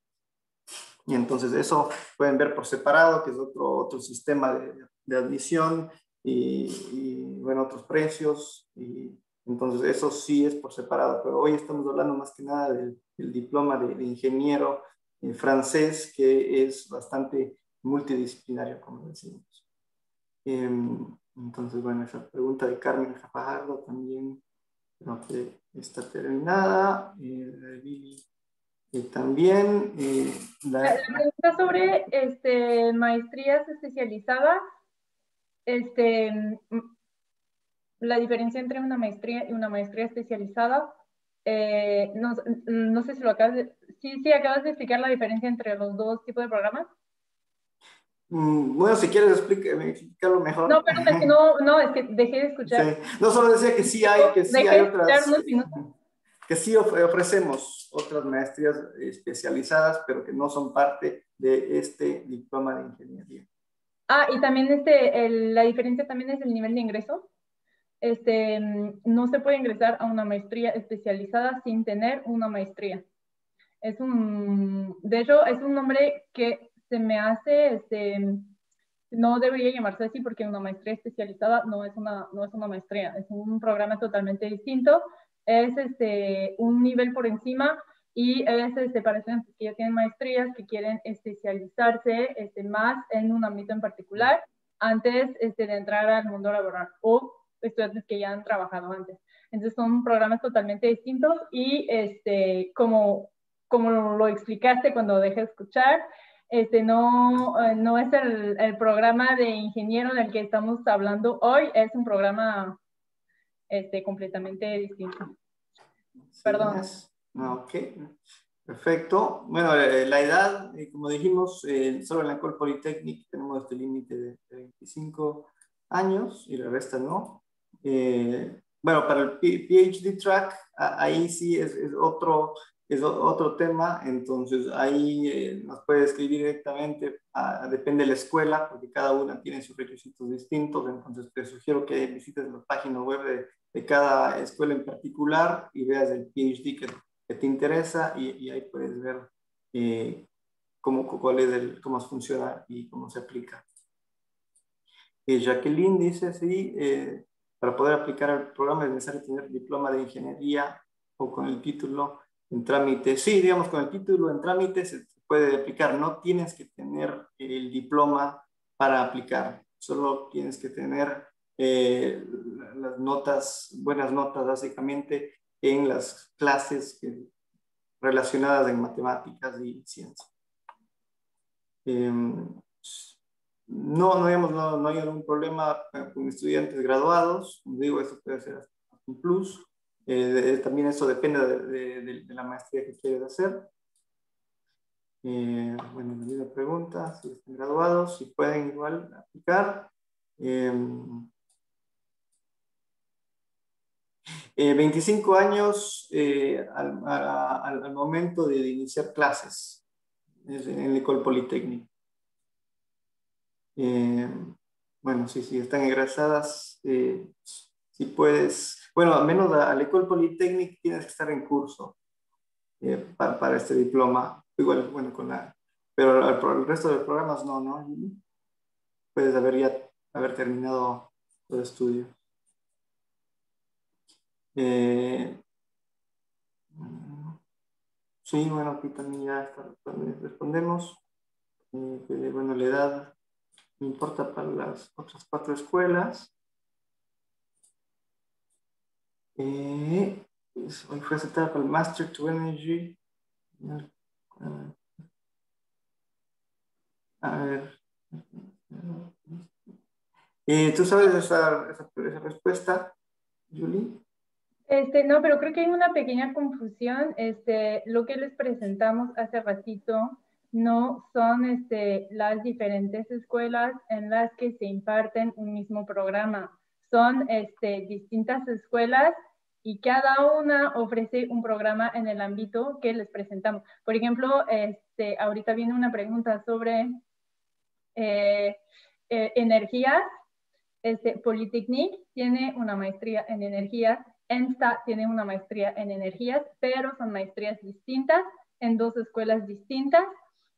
Y entonces eso pueden ver por separado, que es otro, otro sistema de, de admisión y, bueno, otros precios. Y entonces eso sí es por separado, pero hoy estamos hablando más que nada del, diploma de, ingeniero en francés, que es bastante multidisciplinario, como decimos. Em, entonces, bueno, esa pregunta de Carmen Fajardo también creo que está terminada. Eh, eh, también eh, la... pregunta sobre este, maestrías especializadas, este, la diferencia entre una maestría y una maestría especializada. no, no, sé si lo acabas de... Sí, sí, acabas de explicar la diferencia entre los dos tipos de programas. Mm, bueno, si quieres explicarlo mejor. No, pero es que no, no, es que dejé de escuchar. No, solo decía que sí hay, que sí hay otras. Que sí ofrecemos otras maestrías especializadas, pero que no son parte de este diploma de ingeniería. Ah, y también este, la diferencia también es el nivel de ingreso. Este, no se puede ingresar a una maestría especializada sin tener una maestría. Es un, de hecho, es un nombre que se me hace, este, no debería llamarse así porque una maestría especializada no es una, no es una maestría, es un programa totalmente distinto, es este, un nivel por encima y es este, para estudiantes que ya tienen maestrías, que quieren especializarse este, más en un ámbito en particular antes este, de entrar al mundo laboral o estudiantes que ya han trabajado antes. Entonces son programas totalmente distintos y este, como, como lo explicaste cuando dejé de escuchar, este no, eh, no es el, el, programa de ingeniero en el que estamos hablando hoy, es un programa este, completamente distinto. Perdón. Ok, perfecto. Bueno, eh, la edad, eh, como dijimos, solo en la Ecole Polytechnique tenemos este límite de 25 años y la resta no. bueno, para el PhD track, ahí sí es, es otro es otro tema, entonces ahí eh, nos puede escribir directamente, depende de la escuela, porque cada una tiene sus requisitos distintos, entonces te sugiero que visites la página web de, de cada escuela en particular y veas el PhD que, que te interesa y, y, ahí puedes ver eh, cómo, cuál es cómo funciona y cómo se aplica. Eh, Jacqueline dice, sí, para poder aplicar el programa es necesario tener diploma de ingeniería o con el título en trámite. Sí, digamos, con el título en trámite se puede aplicar. No tienes que tener el diploma para aplicar. Solo tienes que tener eh, las notas, buenas notas básicamente en las clases relacionadas en matemáticas y ciencia. Em, no, no, digamos, no, no, hay algún problema con estudiantes graduados. Digo, eso puede ser un plus. Eh, también eso depende de, de, la maestría que quieres hacer. Eh, bueno, la misma pregunta, si están graduados, si pueden igual aplicar. Eh, 25 eh, años eh, al, al, momento de iniciar clases en el Ecole. Eh, bueno, sí, sí, están egresadas, si puedes, bueno, al menos al Ecole Polytechnique tienes que estar en curso para, para, este diploma, igual, bueno, con la, pero el, resto de programas no, ¿no? Puedes haber ya haber terminado el estudio. Eh, sí, bueno, aquí también ya está, respondemos. Eh, bueno, la edad no importa para las otras cuatro escuelas. Eh, hoy fue aceptada para el Master to Energy. A ver. Eh, ¿Tú sabes esa, esa, esa respuesta, Julie? Este, no, pero creo que hay una pequeña confusión. Este, lo que les presentamos hace ratito no son este, las diferentes escuelas en las que se imparten un mismo programa. Son este, distintas escuelas y cada una ofrece un programa en el ámbito que les presentamos. Por ejemplo, este, ahorita viene una pregunta sobre eh, eh, energías. Este, Polytechnique tiene una maestría en energías ENSTA tiene una maestría en energías, pero son maestrías distintas en dos escuelas distintas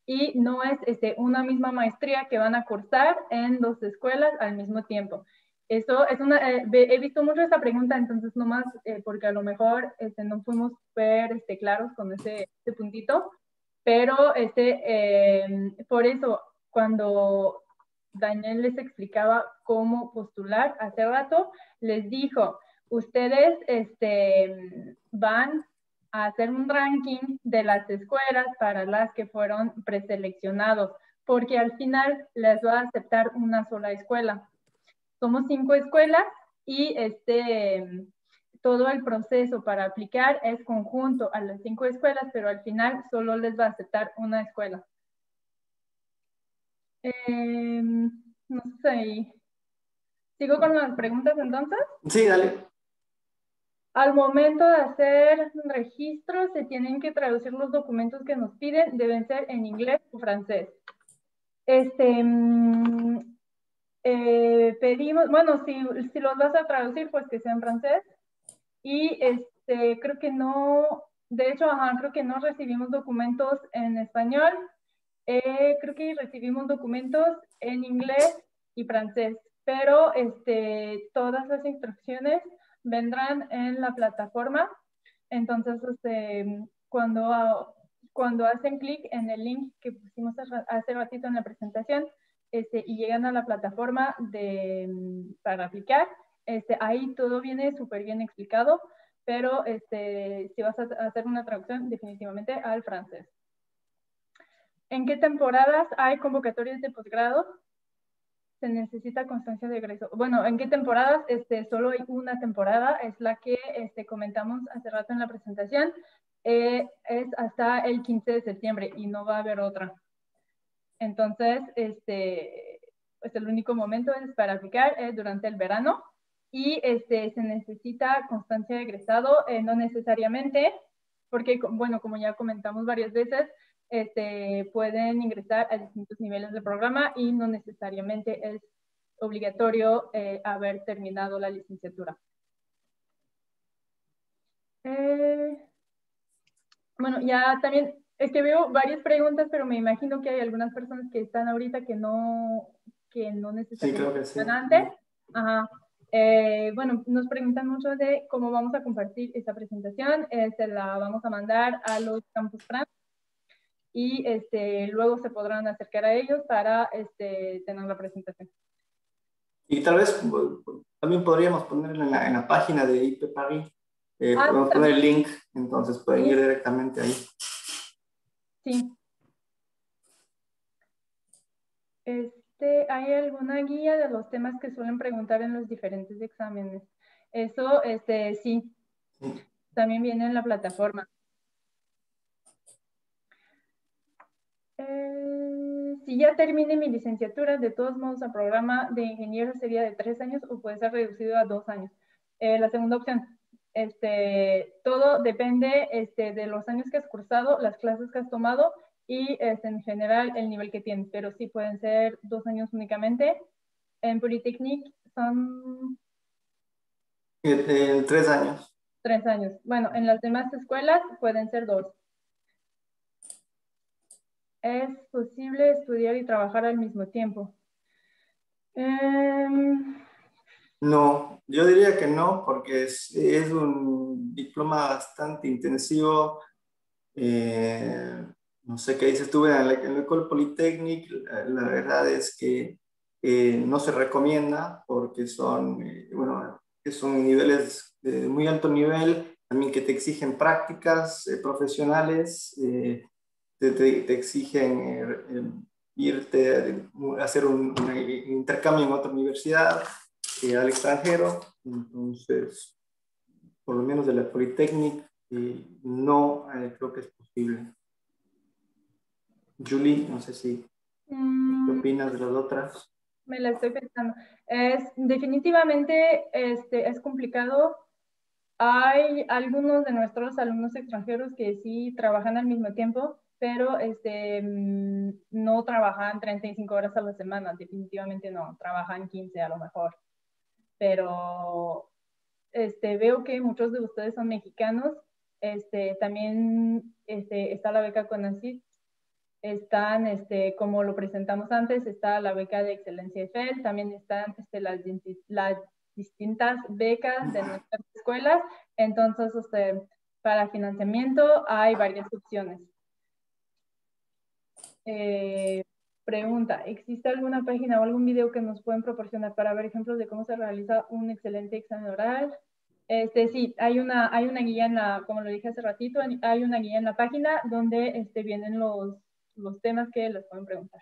y no es este, una misma maestría que van a cursar en dos escuelas al mismo tiempo. Eso es una, eh, he visto mucho esa pregunta, entonces nomás eh, porque a lo mejor este, no fuimos súper este, claros con ese, puntito, pero este, em, por eso cuando Daniel les explicaba cómo postular hace rato, les dijo, ustedes este, van a hacer un ranking de las escuelas para las que fueron preseleccionados, porque al final les va a aceptar una sola escuela. Somos cinco escuelas y este, todo el proceso para aplicar es conjunto a las cinco escuelas, pero al final solo les va a aceptar una escuela. Em, no sé. ¿Sigo con las preguntas entonces? Sí, dale. Al momento de hacer registro, se tienen que traducir los documentos que nos piden, deben ser en inglés o francés. Este, mm, eh, pedimos, bueno, si, si, los vas a traducir, pues que sea en francés. Y este, creo que no, de hecho, creo que no recibimos documentos en español. Eh, creo que recibimos documentos en inglés y francés, pero este, todas las instrucciones vendrán en la plataforma. Entonces, este, cuando, cuando hacen clic en el link que pusimos hace ratito en la presentación este, y llegan a la plataforma de, para aplicar, este, ahí todo viene súper bien explicado, pero este, si vas a hacer una traducción definitivamente al francés. ¿En qué temporadas hay convocatorias de posgrado? se necesita constancia de egreso. Bueno, ¿en qué temporadas? Este, solo hay una temporada, es la que este, comentamos hace rato en la presentación. Eh, es hasta el 15 de septiembre y no va a haber otra. Entonces, este, pues el único momento es para aplicar es durante el verano y este, se necesita constancia de egresado, eh, no necesariamente, porque, bueno, como ya comentamos varias veces, este, pueden ingresar a distintos niveles del programa y no necesariamente es obligatorio eh, haber terminado la licenciatura. Eh, bueno, ya también, es que veo varias preguntas, pero me imagino que hay algunas personas que están ahorita que no, que no necesariamente sí, creo que sí. Ajá. Eh, bueno, nos preguntan mucho de cómo vamos a compartir esta presentación. Eh, se la vamos a mandar a los Campus France y este, luego se podrán acercar a ellos para este, tener la presentación. Y tal vez también podríamos ponerlo en la, en la página de IP Paris. Eh, ah, podemos poner el link, entonces pueden ir directamente ahí. Sí. Este, ¿Hay alguna guía de los temas que suelen preguntar en los diferentes exámenes? Eso, este, sí. También viene en la plataforma. Eh, si ya termine mi licenciatura, de todos modos, el programa de ingeniero sería de tres años o puede ser reducido a dos años. Eh, la segunda opción, este, todo depende este, de los años que has cursado, las clases que has tomado y este, en general el nivel que tienes, pero sí pueden ser dos años únicamente. En Polytechnic son... Eh, tres años. Tres años. Bueno, en las demás escuelas pueden ser dos. ¿Es posible estudiar y trabajar al mismo tiempo? Em, no, yo diría que no, porque es, un diploma bastante intensivo. Eh, no sé qué dices tú, en la, en la École Polytechnique, la, verdad es que eh, no se recomienda porque son, eh, son niveles de muy alto nivel, también que te exigen prácticas profesionales te, exigen eh, irte a hacer un, intercambio en otra universidad eh, al extranjero. Entonces, por lo menos de la Polytechnic, eh, no creo que es posible. Julie, no sé si ¿qué mm. opinas de las otras? Me la estoy pensando. Es, definitivamente este, es complicado. Hay algunos de nuestros alumnos extranjeros que sí trabajan al mismo tiempo, pero este, mm, no trabajan 35 horas a la semana, definitivamente no, trabajan 15 a lo mejor. Pero este, veo que muchos de ustedes son mexicanos, este, también este, está la beca CONACYT, están, este, como lo presentamos antes, está la beca de excelencia EFEL, también están este, las, las distintas becas de nuestras escuelas, entonces este, para financiamiento hay varias opciones. Eh, pregunta, ¿existe alguna página o algún video que nos pueden proporcionar para ver ejemplos de cómo se realiza un excelente examen oral? Este, sí, hay una, hay una guía en la, como lo dije hace ratito, hay una guía en la página donde este, vienen los, los temas que les pueden preguntar.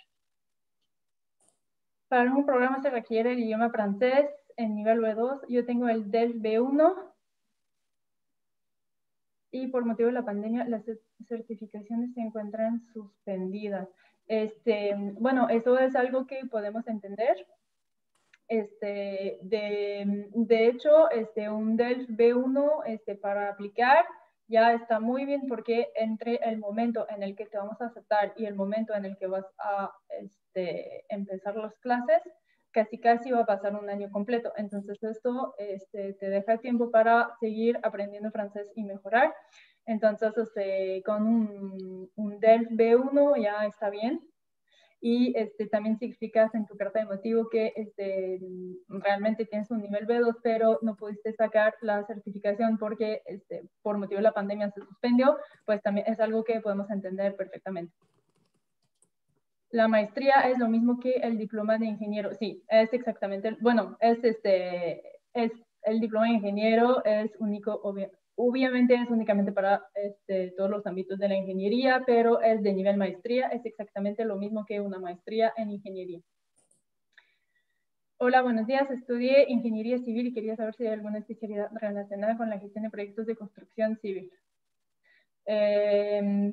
Para un programa se requiere el idioma francés en nivel B2. Yo tengo el DEL B1 y por motivo de la pandemia las certificaciones se encuentran suspendidas. Este, bueno, eso es algo que podemos entender. Este, de, de hecho, este, un DELF B1 este, para aplicar ya está muy bien porque entre el momento en el que te vamos a aceptar y el momento en el que vas a este, empezar las clases, casi casi va a pasar un año completo. Entonces esto este, te deja tiempo para seguir aprendiendo francés y mejorar. Entonces este, con un, un DELF B1 ya está bien. Y este, también significas en tu carta de motivo que este, realmente tienes un nivel B2, pero no pudiste sacar la certificación porque este, por motivo de la pandemia se suspendió, pues también es algo que podemos entender perfectamente. La maestría es lo mismo que el diploma de ingeniero. Sí, es exactamente, bueno, es este, es el diploma de ingeniero es único, obviamente es únicamente para este, todos los ámbitos de la ingeniería, pero es de nivel maestría, es exactamente lo mismo que una maestría en ingeniería. Hola, buenos días. Estudié ingeniería civil y quería saber si hay alguna especialidad relacionada con la gestión de proyectos de construcción civil. Eh,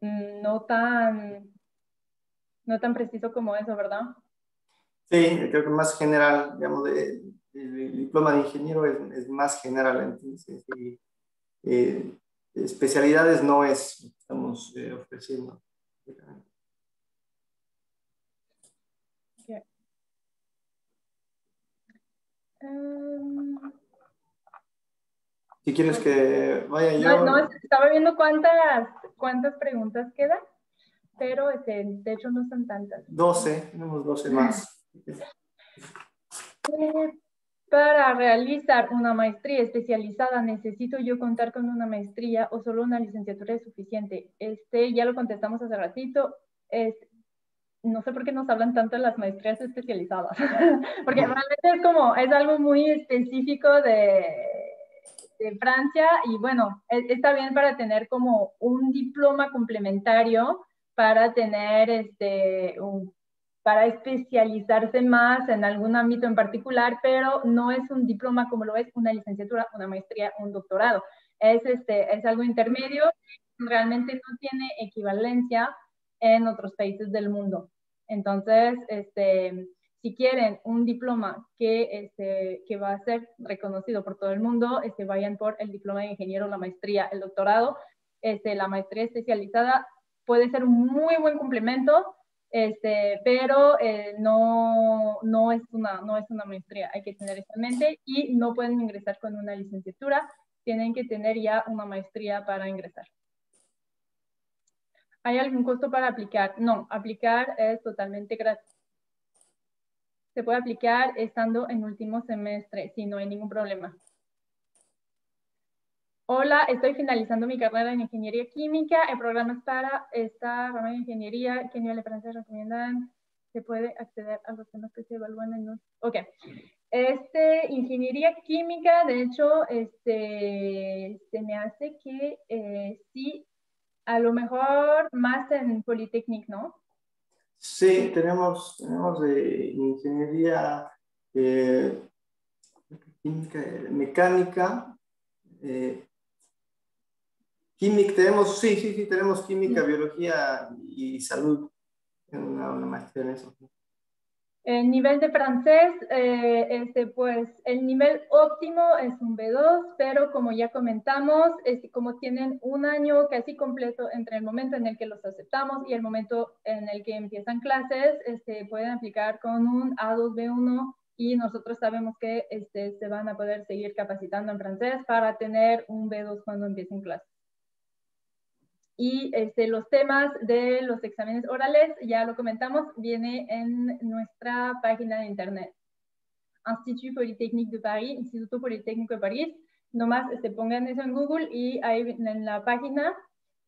no tan, no tan preciso como eso, ¿verdad? Sí, creo que más general, digamos, el diploma de ingeniero es, más general, entonces, eh, especialidades no es lo que estamos eh, ofreciendo. si quieres que vaya yo. No, estaba viendo cuántas, cuántas preguntas quedan, pero este, de hecho no son tantas. 12, tenemos 12 más. Eh, para realizar una maestría especializada, ¿necesito yo contar con una maestría o solo una licenciatura es suficiente? Este, ya lo contestamos hace ratito. Es, no sé por qué nos hablan tanto de las maestrías especializadas, porque realmente es como, es algo muy específico de, de Francia y bueno, e, está bien para tener como un diploma complementario para tener este, un, para especializarse más en algún ámbito en particular, pero no es un diploma como lo es una licenciatura, una maestría, un doctorado. Es, este, es algo intermedio, realmente no tiene equivalencia en otros países del mundo. Entonces, este, si quieren un diploma que, este, que va a ser reconocido por todo el mundo, este, vayan por el diploma de ingeniero, la maestría, el doctorado. Este, la maestría especializada puede ser un muy buen complemento, este, pero eh, no, no, es una, no es una maestría, hay que tener eso en mente y no pueden ingresar con una licenciatura, tienen que tener ya una maestría para ingresar. ¿Hay algún costo para aplicar? No, aplicar es totalmente gratis se puede aplicar estando en último semestre, si no hay ningún problema. Hola, estoy finalizando mi carrera en Ingeniería Química. El programa es para esta rama de Ingeniería. ¿Qué nivel de recomiendan? Se puede acceder a los temas que se evalúan en... Ok. Este, Ingeniería Química, de hecho, este, se me hace que eh, sí, a lo mejor más en Polytechnic, ¿no? Sí, tenemos, tenemos de ingeniería eh, mecánica, eh, química, tenemos, sí, sí, sí, tenemos química, biología y salud, una, una maestría en eso. El nivel de francés, eh, este, pues el nivel óptimo es un B2, pero como ya comentamos, este, como tienen un año casi completo entre el momento en el que los aceptamos y el momento en el que empiezan clases, este, pueden aplicar con un A2, B1 y nosotros sabemos que este, se van a poder seguir capacitando en francés para tener un B2 cuando empiecen clases. Y este, los temas de los exámenes orales, ya lo comentamos, viene en nuestra página de internet. Institut Polytechnique de Paris, Instituto Politécnico de París. Nomás este, pongan eso en Google y ahí en la página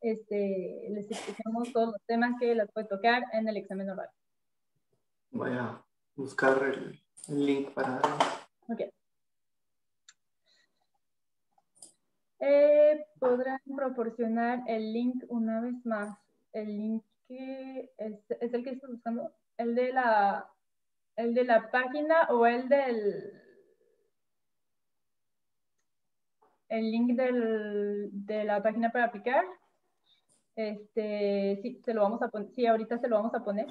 este, les explicamos todos los temas que les puede tocar en el examen oral. Voy a buscar el, el link para... Okay. Eh, ¿Podrán proporcionar el link una vez más? El link que es, el que estoy buscando, el de la, el de la página o el del, el link del, de la página para aplicar. Este, sí, se lo vamos a poner, sí, ahorita se lo vamos a poner.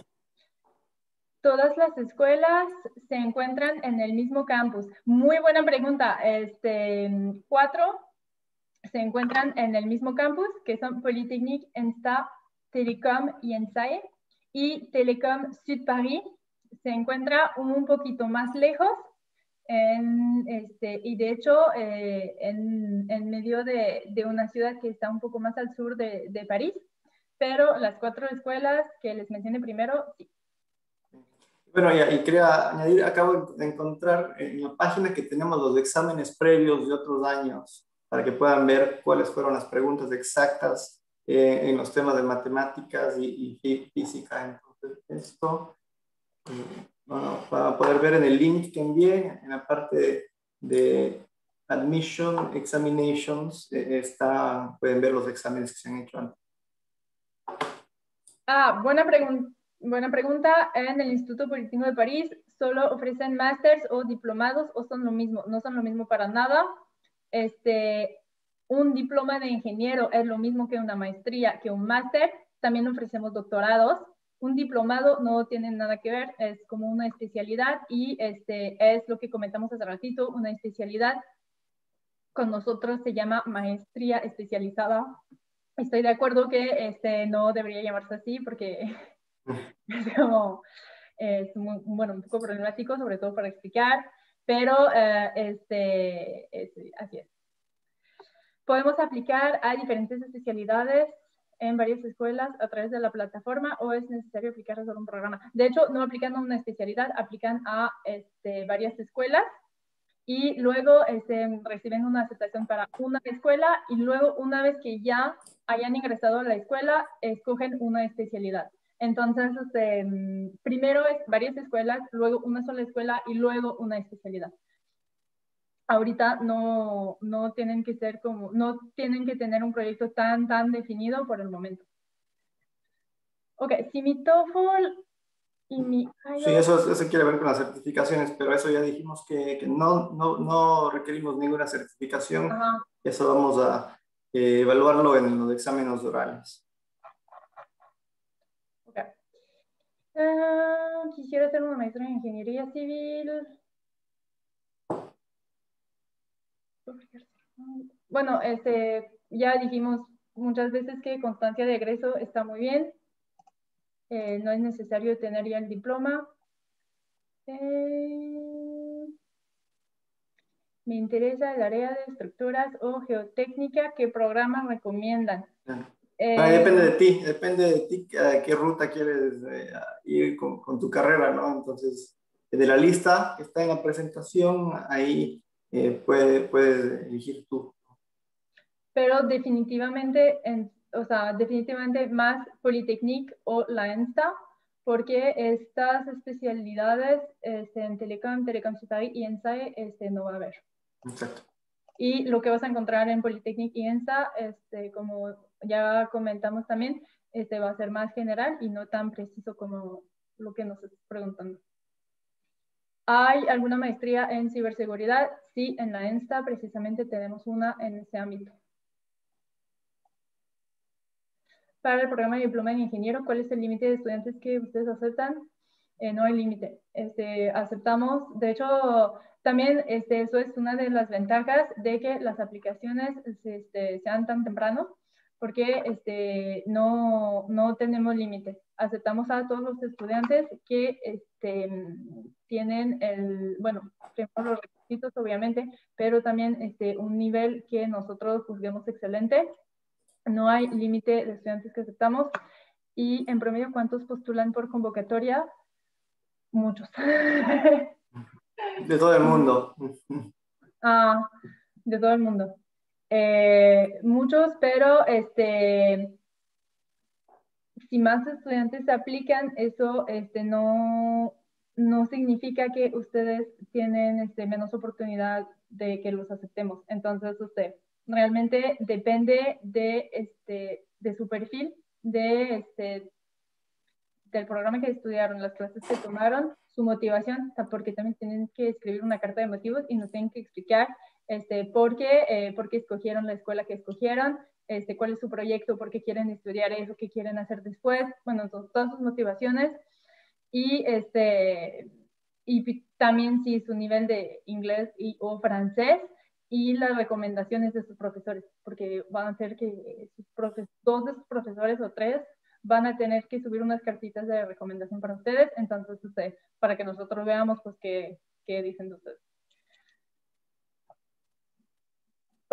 Todas las escuelas se encuentran en el mismo campus. Muy buena pregunta. Este, cuatro se encuentran en el mismo campus, que son Polytechnique, ENSTA, Telecom y ENSAE. Y Telecom Sud Paris se encuentra un poquito más lejos, este, y de hecho eh, en, en, medio de, una ciudad que está un poco más al sur de, de, París, pero las cuatro escuelas que les mencioné primero, sí. Bueno, y, y quería añadir, acabo de encontrar en la página que tenemos los exámenes previos de otros años para que puedan ver cuáles fueron las preguntas exactas eh, en los temas de matemáticas y, física. Entonces, esto eh, bueno, para poder ver en el link que envié, en la parte de, Admission Examinations, eh, está, pueden ver los exámenes que se han hecho antes. Ah, buena, pregunta buena pregunta. En el Instituto Politécnico de París, ¿solo ofrecen másters o diplomados o son lo mismo? No son lo mismo para nada este, un diploma de ingeniero es lo mismo que una maestría, que un máster. También ofrecemos doctorados. Un diplomado no tiene nada que ver, es como una especialidad y este, es lo que comentamos hace ratito, una especialidad con nosotros se llama maestría especializada. Estoy de acuerdo que este, no debería llamarse así porque es como, es bueno, un poco problemático, sobre todo para explicar pero eh, este, así es. Podemos aplicar a diferentes especialidades. en varias escuelas a través de la plataforma o es necesario aplicar solo un programa. De hecho, no aplican a una especialidad, aplican a este, varias escuelas y luego este, reciben una aceptación para una escuela y luego una vez que ya hayan ingresado a la escuela, escogen una especialidad. Entonces, este, primero es varias escuelas, luego una sola escuela y luego una especialidad. Ahorita no, no tienen que ser como, no tienen que tener un proyecto tan, tan definido por el momento. Ok, si mi TOEFL y mi Sí, eso, eso quiere ver con las certificaciones, pero eso ya dijimos que, que no, no, no, requerimos ninguna certificación. Eso vamos a eh, evaluarlo en los exámenes orales. Ah, quisiera hacer una maestría en ingeniería civil. Bueno, este, ya dijimos muchas veces que constancia de egreso está muy bien. Eh, no es necesario tener ya el diploma. Eh, me interesa el área de estructuras o geotécnica. ¿Qué programas recomiendan? Eh, depende de ti, depende de ti a qué ruta quieres ir con, con, tu carrera, ¿no? Entonces, de la lista que está en la presentación, ahí puedes puede elegir tú. Pero definitivamente en o sea, definitivamente más Polytechnique o la ENSTA, porque estas especialidades este, en Telecom, Telecom y ENSAE este, no va a haber. Exacto. Y lo que vas a encontrar en Polytechnique y ENSA, este, como ya comentamos también, este, va a ser más general y no tan preciso como lo que nos estás preguntando. ¿Hay alguna maestría en ciberseguridad? Sí, en la ENSTA precisamente tenemos una en ese ámbito. para el programa de diploma en ingeniero, ¿cuál es el límite de estudiantes que ustedes aceptan? Eh, no hay límite. Este, aceptamos, de hecho, también este, eso es una de las ventajas de que las aplicaciones este, sean tan temprano, porque este, no, no tenemos límite. Aceptamos a todos los estudiantes que este, tienen el, bueno, los requisitos obviamente, pero también este, un nivel que nosotros juzguemos excelente no hay límite de estudiantes que aceptamos. Y en promedio, ¿cuántos postulan por convocatoria? Muchos. De todo el mundo. Ah, de todo el mundo. Eh, muchos, pero este, si más estudiantes se aplican, eso este, no, no significa que ustedes tienen este, menos oportunidad de que los aceptemos. Entonces, usted realmente depende de, este, de su perfil, de, este, del programa que estudiaron, las clases que tomaron, su motivación, porque también tienen que escribir una carta de motivos y nos tienen que explicar este, por, qué, eh, por qué escogieron la escuela que escogieron, este, cuál es su proyecto, por qué quieren estudiar eso, qué quieren hacer después, bueno, todas sus motivaciones. Y, este, y también si su nivel de inglés y, o francés y las recomendaciones de sus profesores, porque van a ser que sus dos de sus profesores o tres van a tener que subir unas cartitas de recomendación para ustedes, entonces usted, para que nosotros veamos pues qué, qué dicen de ustedes.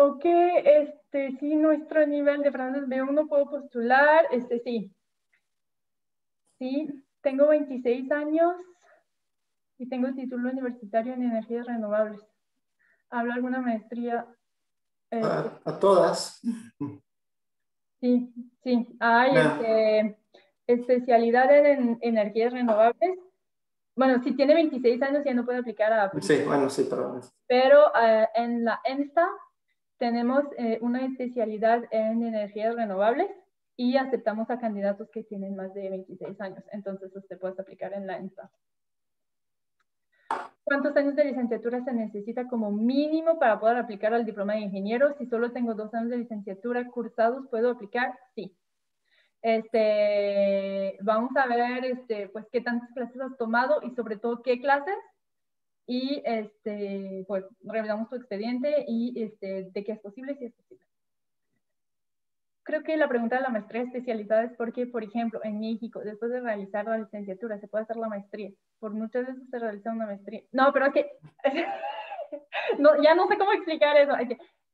Ok, este, sí, nuestro nivel de francés B1 puedo postular, este, sí. Sí, tengo 26 años y tengo título universitario en energías renovables habla alguna maestría? Eh, a, todas. Sí, sí. Hay este, especialidad en, energías renovables. Bueno, si tiene 26 años ya no puede aplicar a... Sí, bueno, sí, perdón. Pero eh, en la ENSTA tenemos eh, una especialidad en energías renovables y aceptamos a candidatos que tienen más de 26 años. Entonces usted puede aplicar en la ENSTA. ¿Cuántos años de licenciatura se necesita como mínimo para poder aplicar al diploma de ingeniero? Si solo tengo dos años de licenciatura cursados, ¿puedo aplicar? Sí. Este, vamos a ver este, pues, qué tantas clases has tomado y sobre todo qué clases. Y este, pues revisamos tu expediente y este, de qué es posible, si es posible creo que la pregunta de la maestría especializada es porque, por ejemplo, en México, después de realizar la licenciatura, se puede hacer la maestría. Por muchas veces se realiza una maestría. No, pero es que, no, ya no sé cómo explicar eso.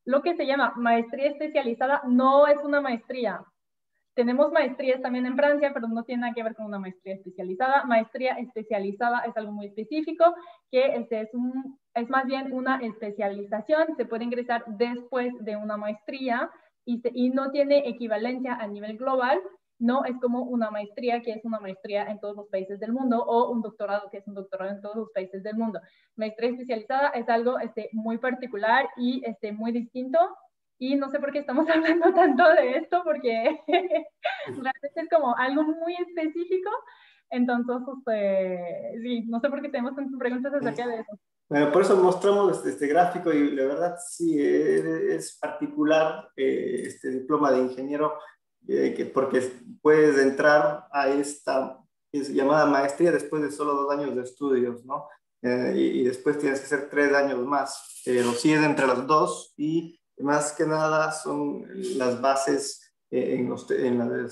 lo que se llama maestría especializada no es una maestría. Tenemos maestrías también en Francia, pero no tiene nada que ver con una maestría especializada. Maestría especializada es algo muy específico, que este es, un, es más bien una especialización, se puede ingresar después de una maestría y, y no tiene equivalencia a nivel global, no es como una maestría que es una maestría en todos los países del mundo o un doctorado que es un doctorado en todos los países del mundo. Maestría especializada es algo este, muy particular y este, muy distinto y no sé por qué estamos hablando tanto de esto porque realmente es como algo muy específico. Entonces, este, sí, no sé por qué tenemos tantas preguntas acerca de eso. Bueno, por eso mostramos este, este gráfico y la verdad sí, es particular eh, este diploma de ingeniero eh, que porque puedes entrar a esta llamada maestría después de solo dos años de estudios, ¿no? Eh, y, después tienes que hacer tres años más, pero sí es entre los dos y más que nada son las bases eh, en, los, en, en,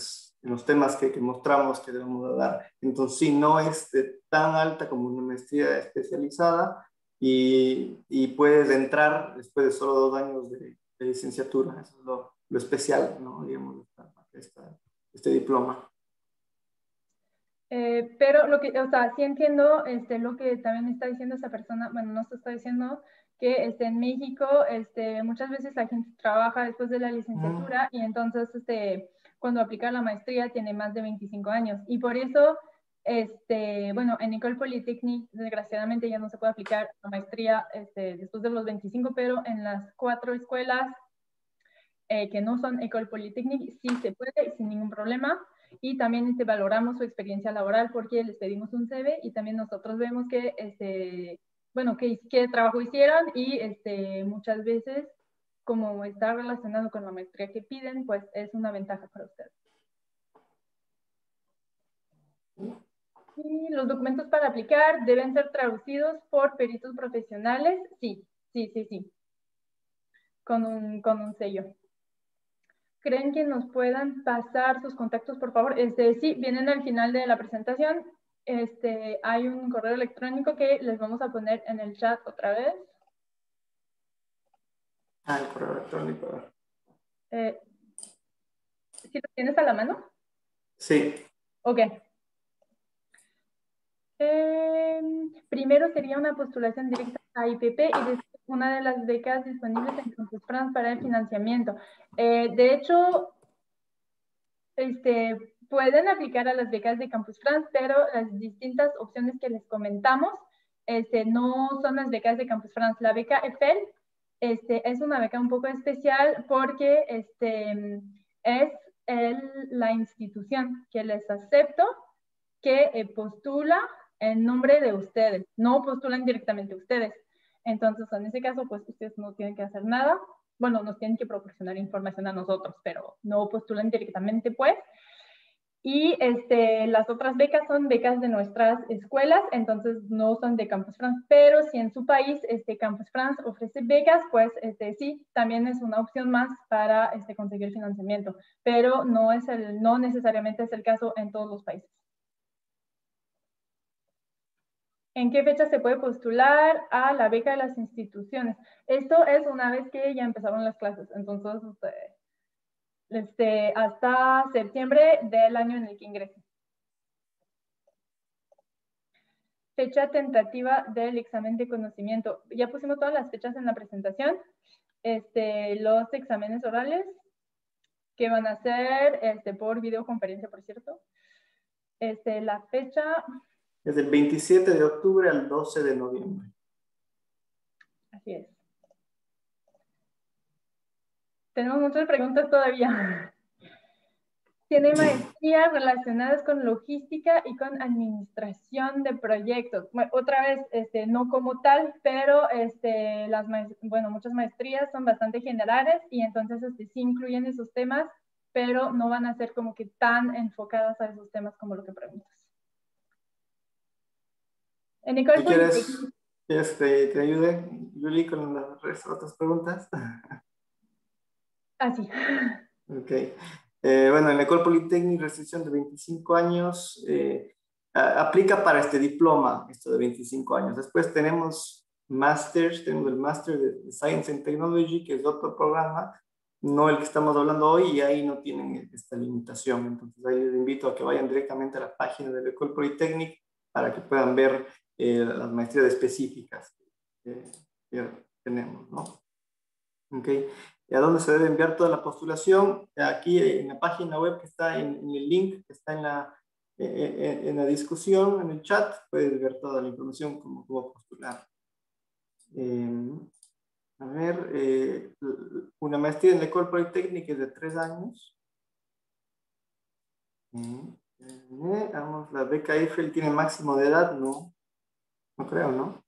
los, temas que, que, mostramos que debemos dar. Entonces, sí, no es tan alta como una maestría especializada y, y, puedes entrar después de solo dos años de, de licenciatura. Eso es lo, lo especial, ¿no? Digamos, este diploma. Eh, pero lo que, o sea, sí entiendo este, lo que también está diciendo esa persona, bueno, no se está diciendo que este, en México este, muchas veces la gente trabaja después de la licenciatura y entonces este, cuando aplica la maestría tiene más de 25 años y por eso, este, bueno, en Ecole Polytechnique desgraciadamente ya no se puede aplicar la maestría este, después de los 25, pero en las cuatro escuelas eh, que no son Ecole Polytechnique, sí se puede sin ningún problema. Y también este, valoramos su experiencia laboral porque les pedimos un CV y también nosotros vemos que, este, bueno, qué, qué trabajo hicieron y este, muchas veces como está relacionado con la maestría que piden, pues es una ventaja para ustedes. Y los documentos para aplicar deben ser traducidos por peritos profesionales. Sí, sí, sí, sí. Con un, con un sello. ¿Creen que nos puedan pasar sus contactos, por favor? Este, sí, vienen al final de la presentación. Este, hay un correo electrónico que les vamos a poner en el chat otra vez. Ah, el correo electrónico. Eh, ¿Sí lo tienes a la mano? Sí. Ok. Eh, primero sería una postulación directa a IPP y después una de las becas disponibles en Campus France para el financiamiento. Eh, de hecho, este, pueden aplicar a las becas de Campus France, pero las distintas opciones que les comentamos este, no son las becas de Campus France. La beca EFEL este, es una beca un poco especial porque este, es la institución que les acepto que eh, postula en nombre de ustedes, no postulan directamente ustedes. Entonces, en ese caso, pues ustedes no tienen que hacer nada. Bueno, nos tienen que proporcionar información a nosotros, pero no postulan directamente, pues. Y este, las otras becas son becas de nuestras escuelas, entonces no son de Campus France, pero si en su país este, Campus France ofrece becas, pues este, sí, también es una opción más para este, conseguir financiamiento, pero no, es el, no necesariamente es el caso en todos los países. ¿En qué fecha se puede postular a la beca de las instituciones? Esto es una vez que ya empezaron las clases, entonces este, este, hasta septiembre del año en el que ingrese. Fecha tentativa del examen de conocimiento. Ya pusimos todas las fechas en la presentación. Este, los exámenes orales que van a ser este, por videoconferencia, por cierto. Este, la fecha es del 27 de octubre al 12 de noviembre. Así es. Tenemos muchas preguntas todavía. Tiene maestrías relacionadas con logística y con administración de proyectos. otra vez, este, no como tal, pero este, las bueno, muchas maestrías son bastante generales y entonces este, sí incluyen esos temas, pero no van a ser como que tan enfocadas a esos temas como lo que preguntas. ¿Quieres, que te ayude, Yuli, con las otras preguntas? Ah, sí. Ok. Eh, bueno, en la Ecole Polytechnique, restricción de 25 años, eh, aplica para este diploma, esto de 25 años. Después tenemos Masters, tenemos el Master de Science and Technology, que es otro programa, no el que estamos hablando hoy, y ahí no tienen esta limitación. Entonces ahí les invito a que vayan directamente a la página del Ecole Polytechnic para que puedan ver eh, las maestrías específicas que, tenemos, ¿no? Okay. ¿Y a dónde se debe enviar toda la postulación? Aquí en la página web que está en, el link, que está en la, en, la discusión, en el chat, puedes ver toda la información como cómo postular. Eh, a ver, eh, una maestría en la École Polytechnique es de tres años. Eh, vamos, la beca Eiffel tiene máximo de edad, no, no creo, ¿no?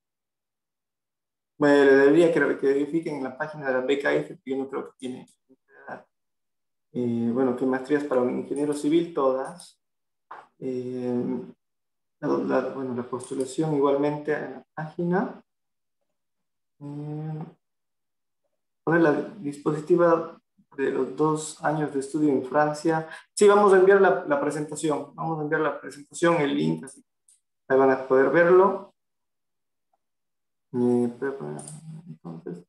Le debería que, que verifiquen en la página de la beca Eiffel, yo no creo que tiene. Eh, bueno, que maestrías para un ingeniero civil, todas. bueno, la postulación igualmente en la página la dispositiva de los dos años de estudio en Francia. Sí, vamos a enviar la, la presentación. Vamos a enviar la presentación, el link, así ahí van a poder verlo. Entonces,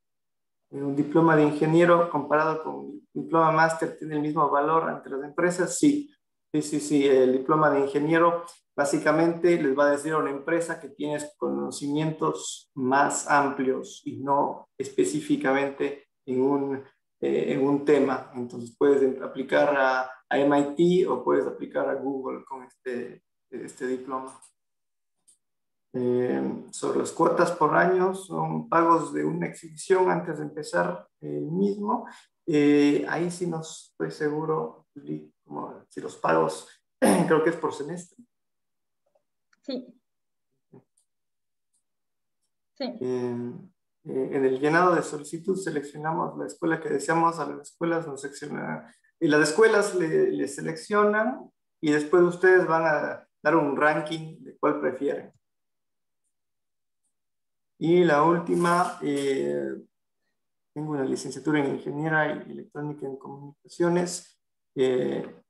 un diploma de ingeniero comparado con un diploma máster tiene el mismo valor ante las empresas. Sí, sí, sí, sí. El diploma de ingeniero básicamente les va a decir a una empresa que tienes conocimientos más amplios y no específicamente en un, eh, en un tema. Entonces puedes aplicar a, a, MIT o puedes aplicar a Google con este, este diploma. Eh, sobre las cuotas por año, son pagos de una exhibición antes de empezar el mismo. Eh, ahí sí no estoy seguro como si los pagos, creo que es por semestre. Sí. Sí. Eh, en el llenado de solicitud seleccionamos la escuela que deseamos, a las escuelas nos seleccionan, y las escuelas le, seleccionan y después ustedes van a dar un ranking de cuál prefieren. Y la última, eh, tengo una licenciatura en Ingeniera Electrónica en Comunicaciones. Eh,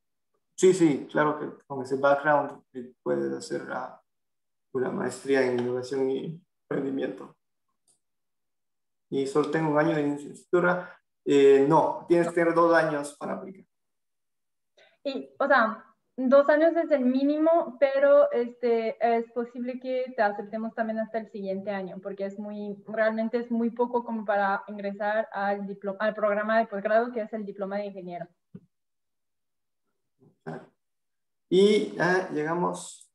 sí, sí, claro que con ese background puedes hacer una maestría en Innovación y Emprendimiento y solo tengo un año de licenciatura, eh, no, tienes que tener dos años para aplicar. Y, o sea, dos años es el mínimo, pero este, es posible que te aceptemos también hasta el siguiente año, porque es muy, realmente es muy poco como para ingresar al, diploma, al programa de posgrado, que es el diploma de ingeniero. Y ya llegamos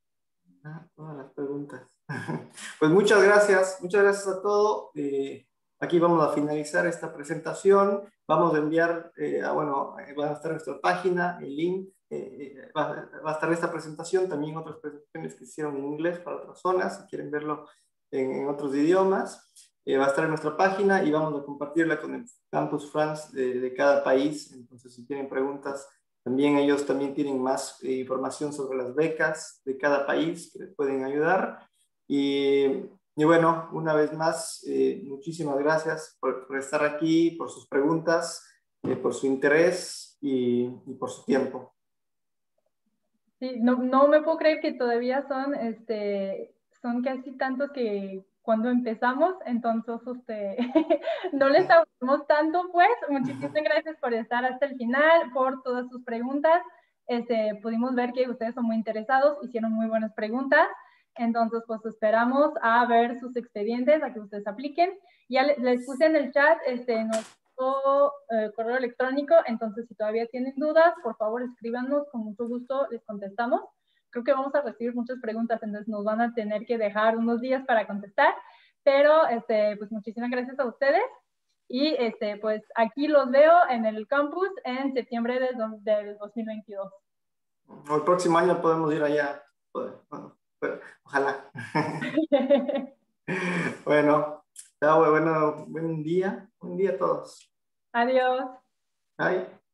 a todas las preguntas. Pues muchas gracias, muchas gracias a todos. Eh, Aquí vamos a finalizar esta presentación. Vamos a enviar, eh, bueno, eh, va a estar en nuestra página, el link, eh, va, a estar esta presentación, también otras presentaciones que hicieron en inglés para otras zonas, si quieren verlo en, otros idiomas. va a estar en nuestra página y vamos a compartirla con el Campus France de, de cada país. Entonces, si tienen preguntas, también ellos también tienen más información sobre las becas de cada país que les pueden ayudar. Y y bueno, una vez más, eh, muchísimas gracias por, estar aquí, por sus preguntas, eh, por su interés y, por su tiempo. Sí, no, no, me puedo creer que todavía son, este, son casi tantos que cuando empezamos, entonces usted, no les aburrimos tanto, pues muchísimas gracias por estar hasta el final, por todas sus preguntas. Este, pudimos ver que ustedes son muy interesados, hicieron muy buenas preguntas. Entonces, pues esperamos a ver sus expedientes, a que ustedes apliquen. Ya les puse en el chat este, nuestro eh, correo electrónico, entonces si todavía tienen dudas, por favor escríbanos, con mucho gusto les contestamos. Creo que vamos a recibir muchas preguntas, entonces nos van a tener que dejar unos días para contestar, pero este, pues muchísimas gracias a ustedes y este, pues aquí los veo en el campus en septiembre del, del 2022. El próximo año podemos ir allá. Ojalá. bueno, chao, bueno, buen día. Buen día a todos. Adiós. Bye.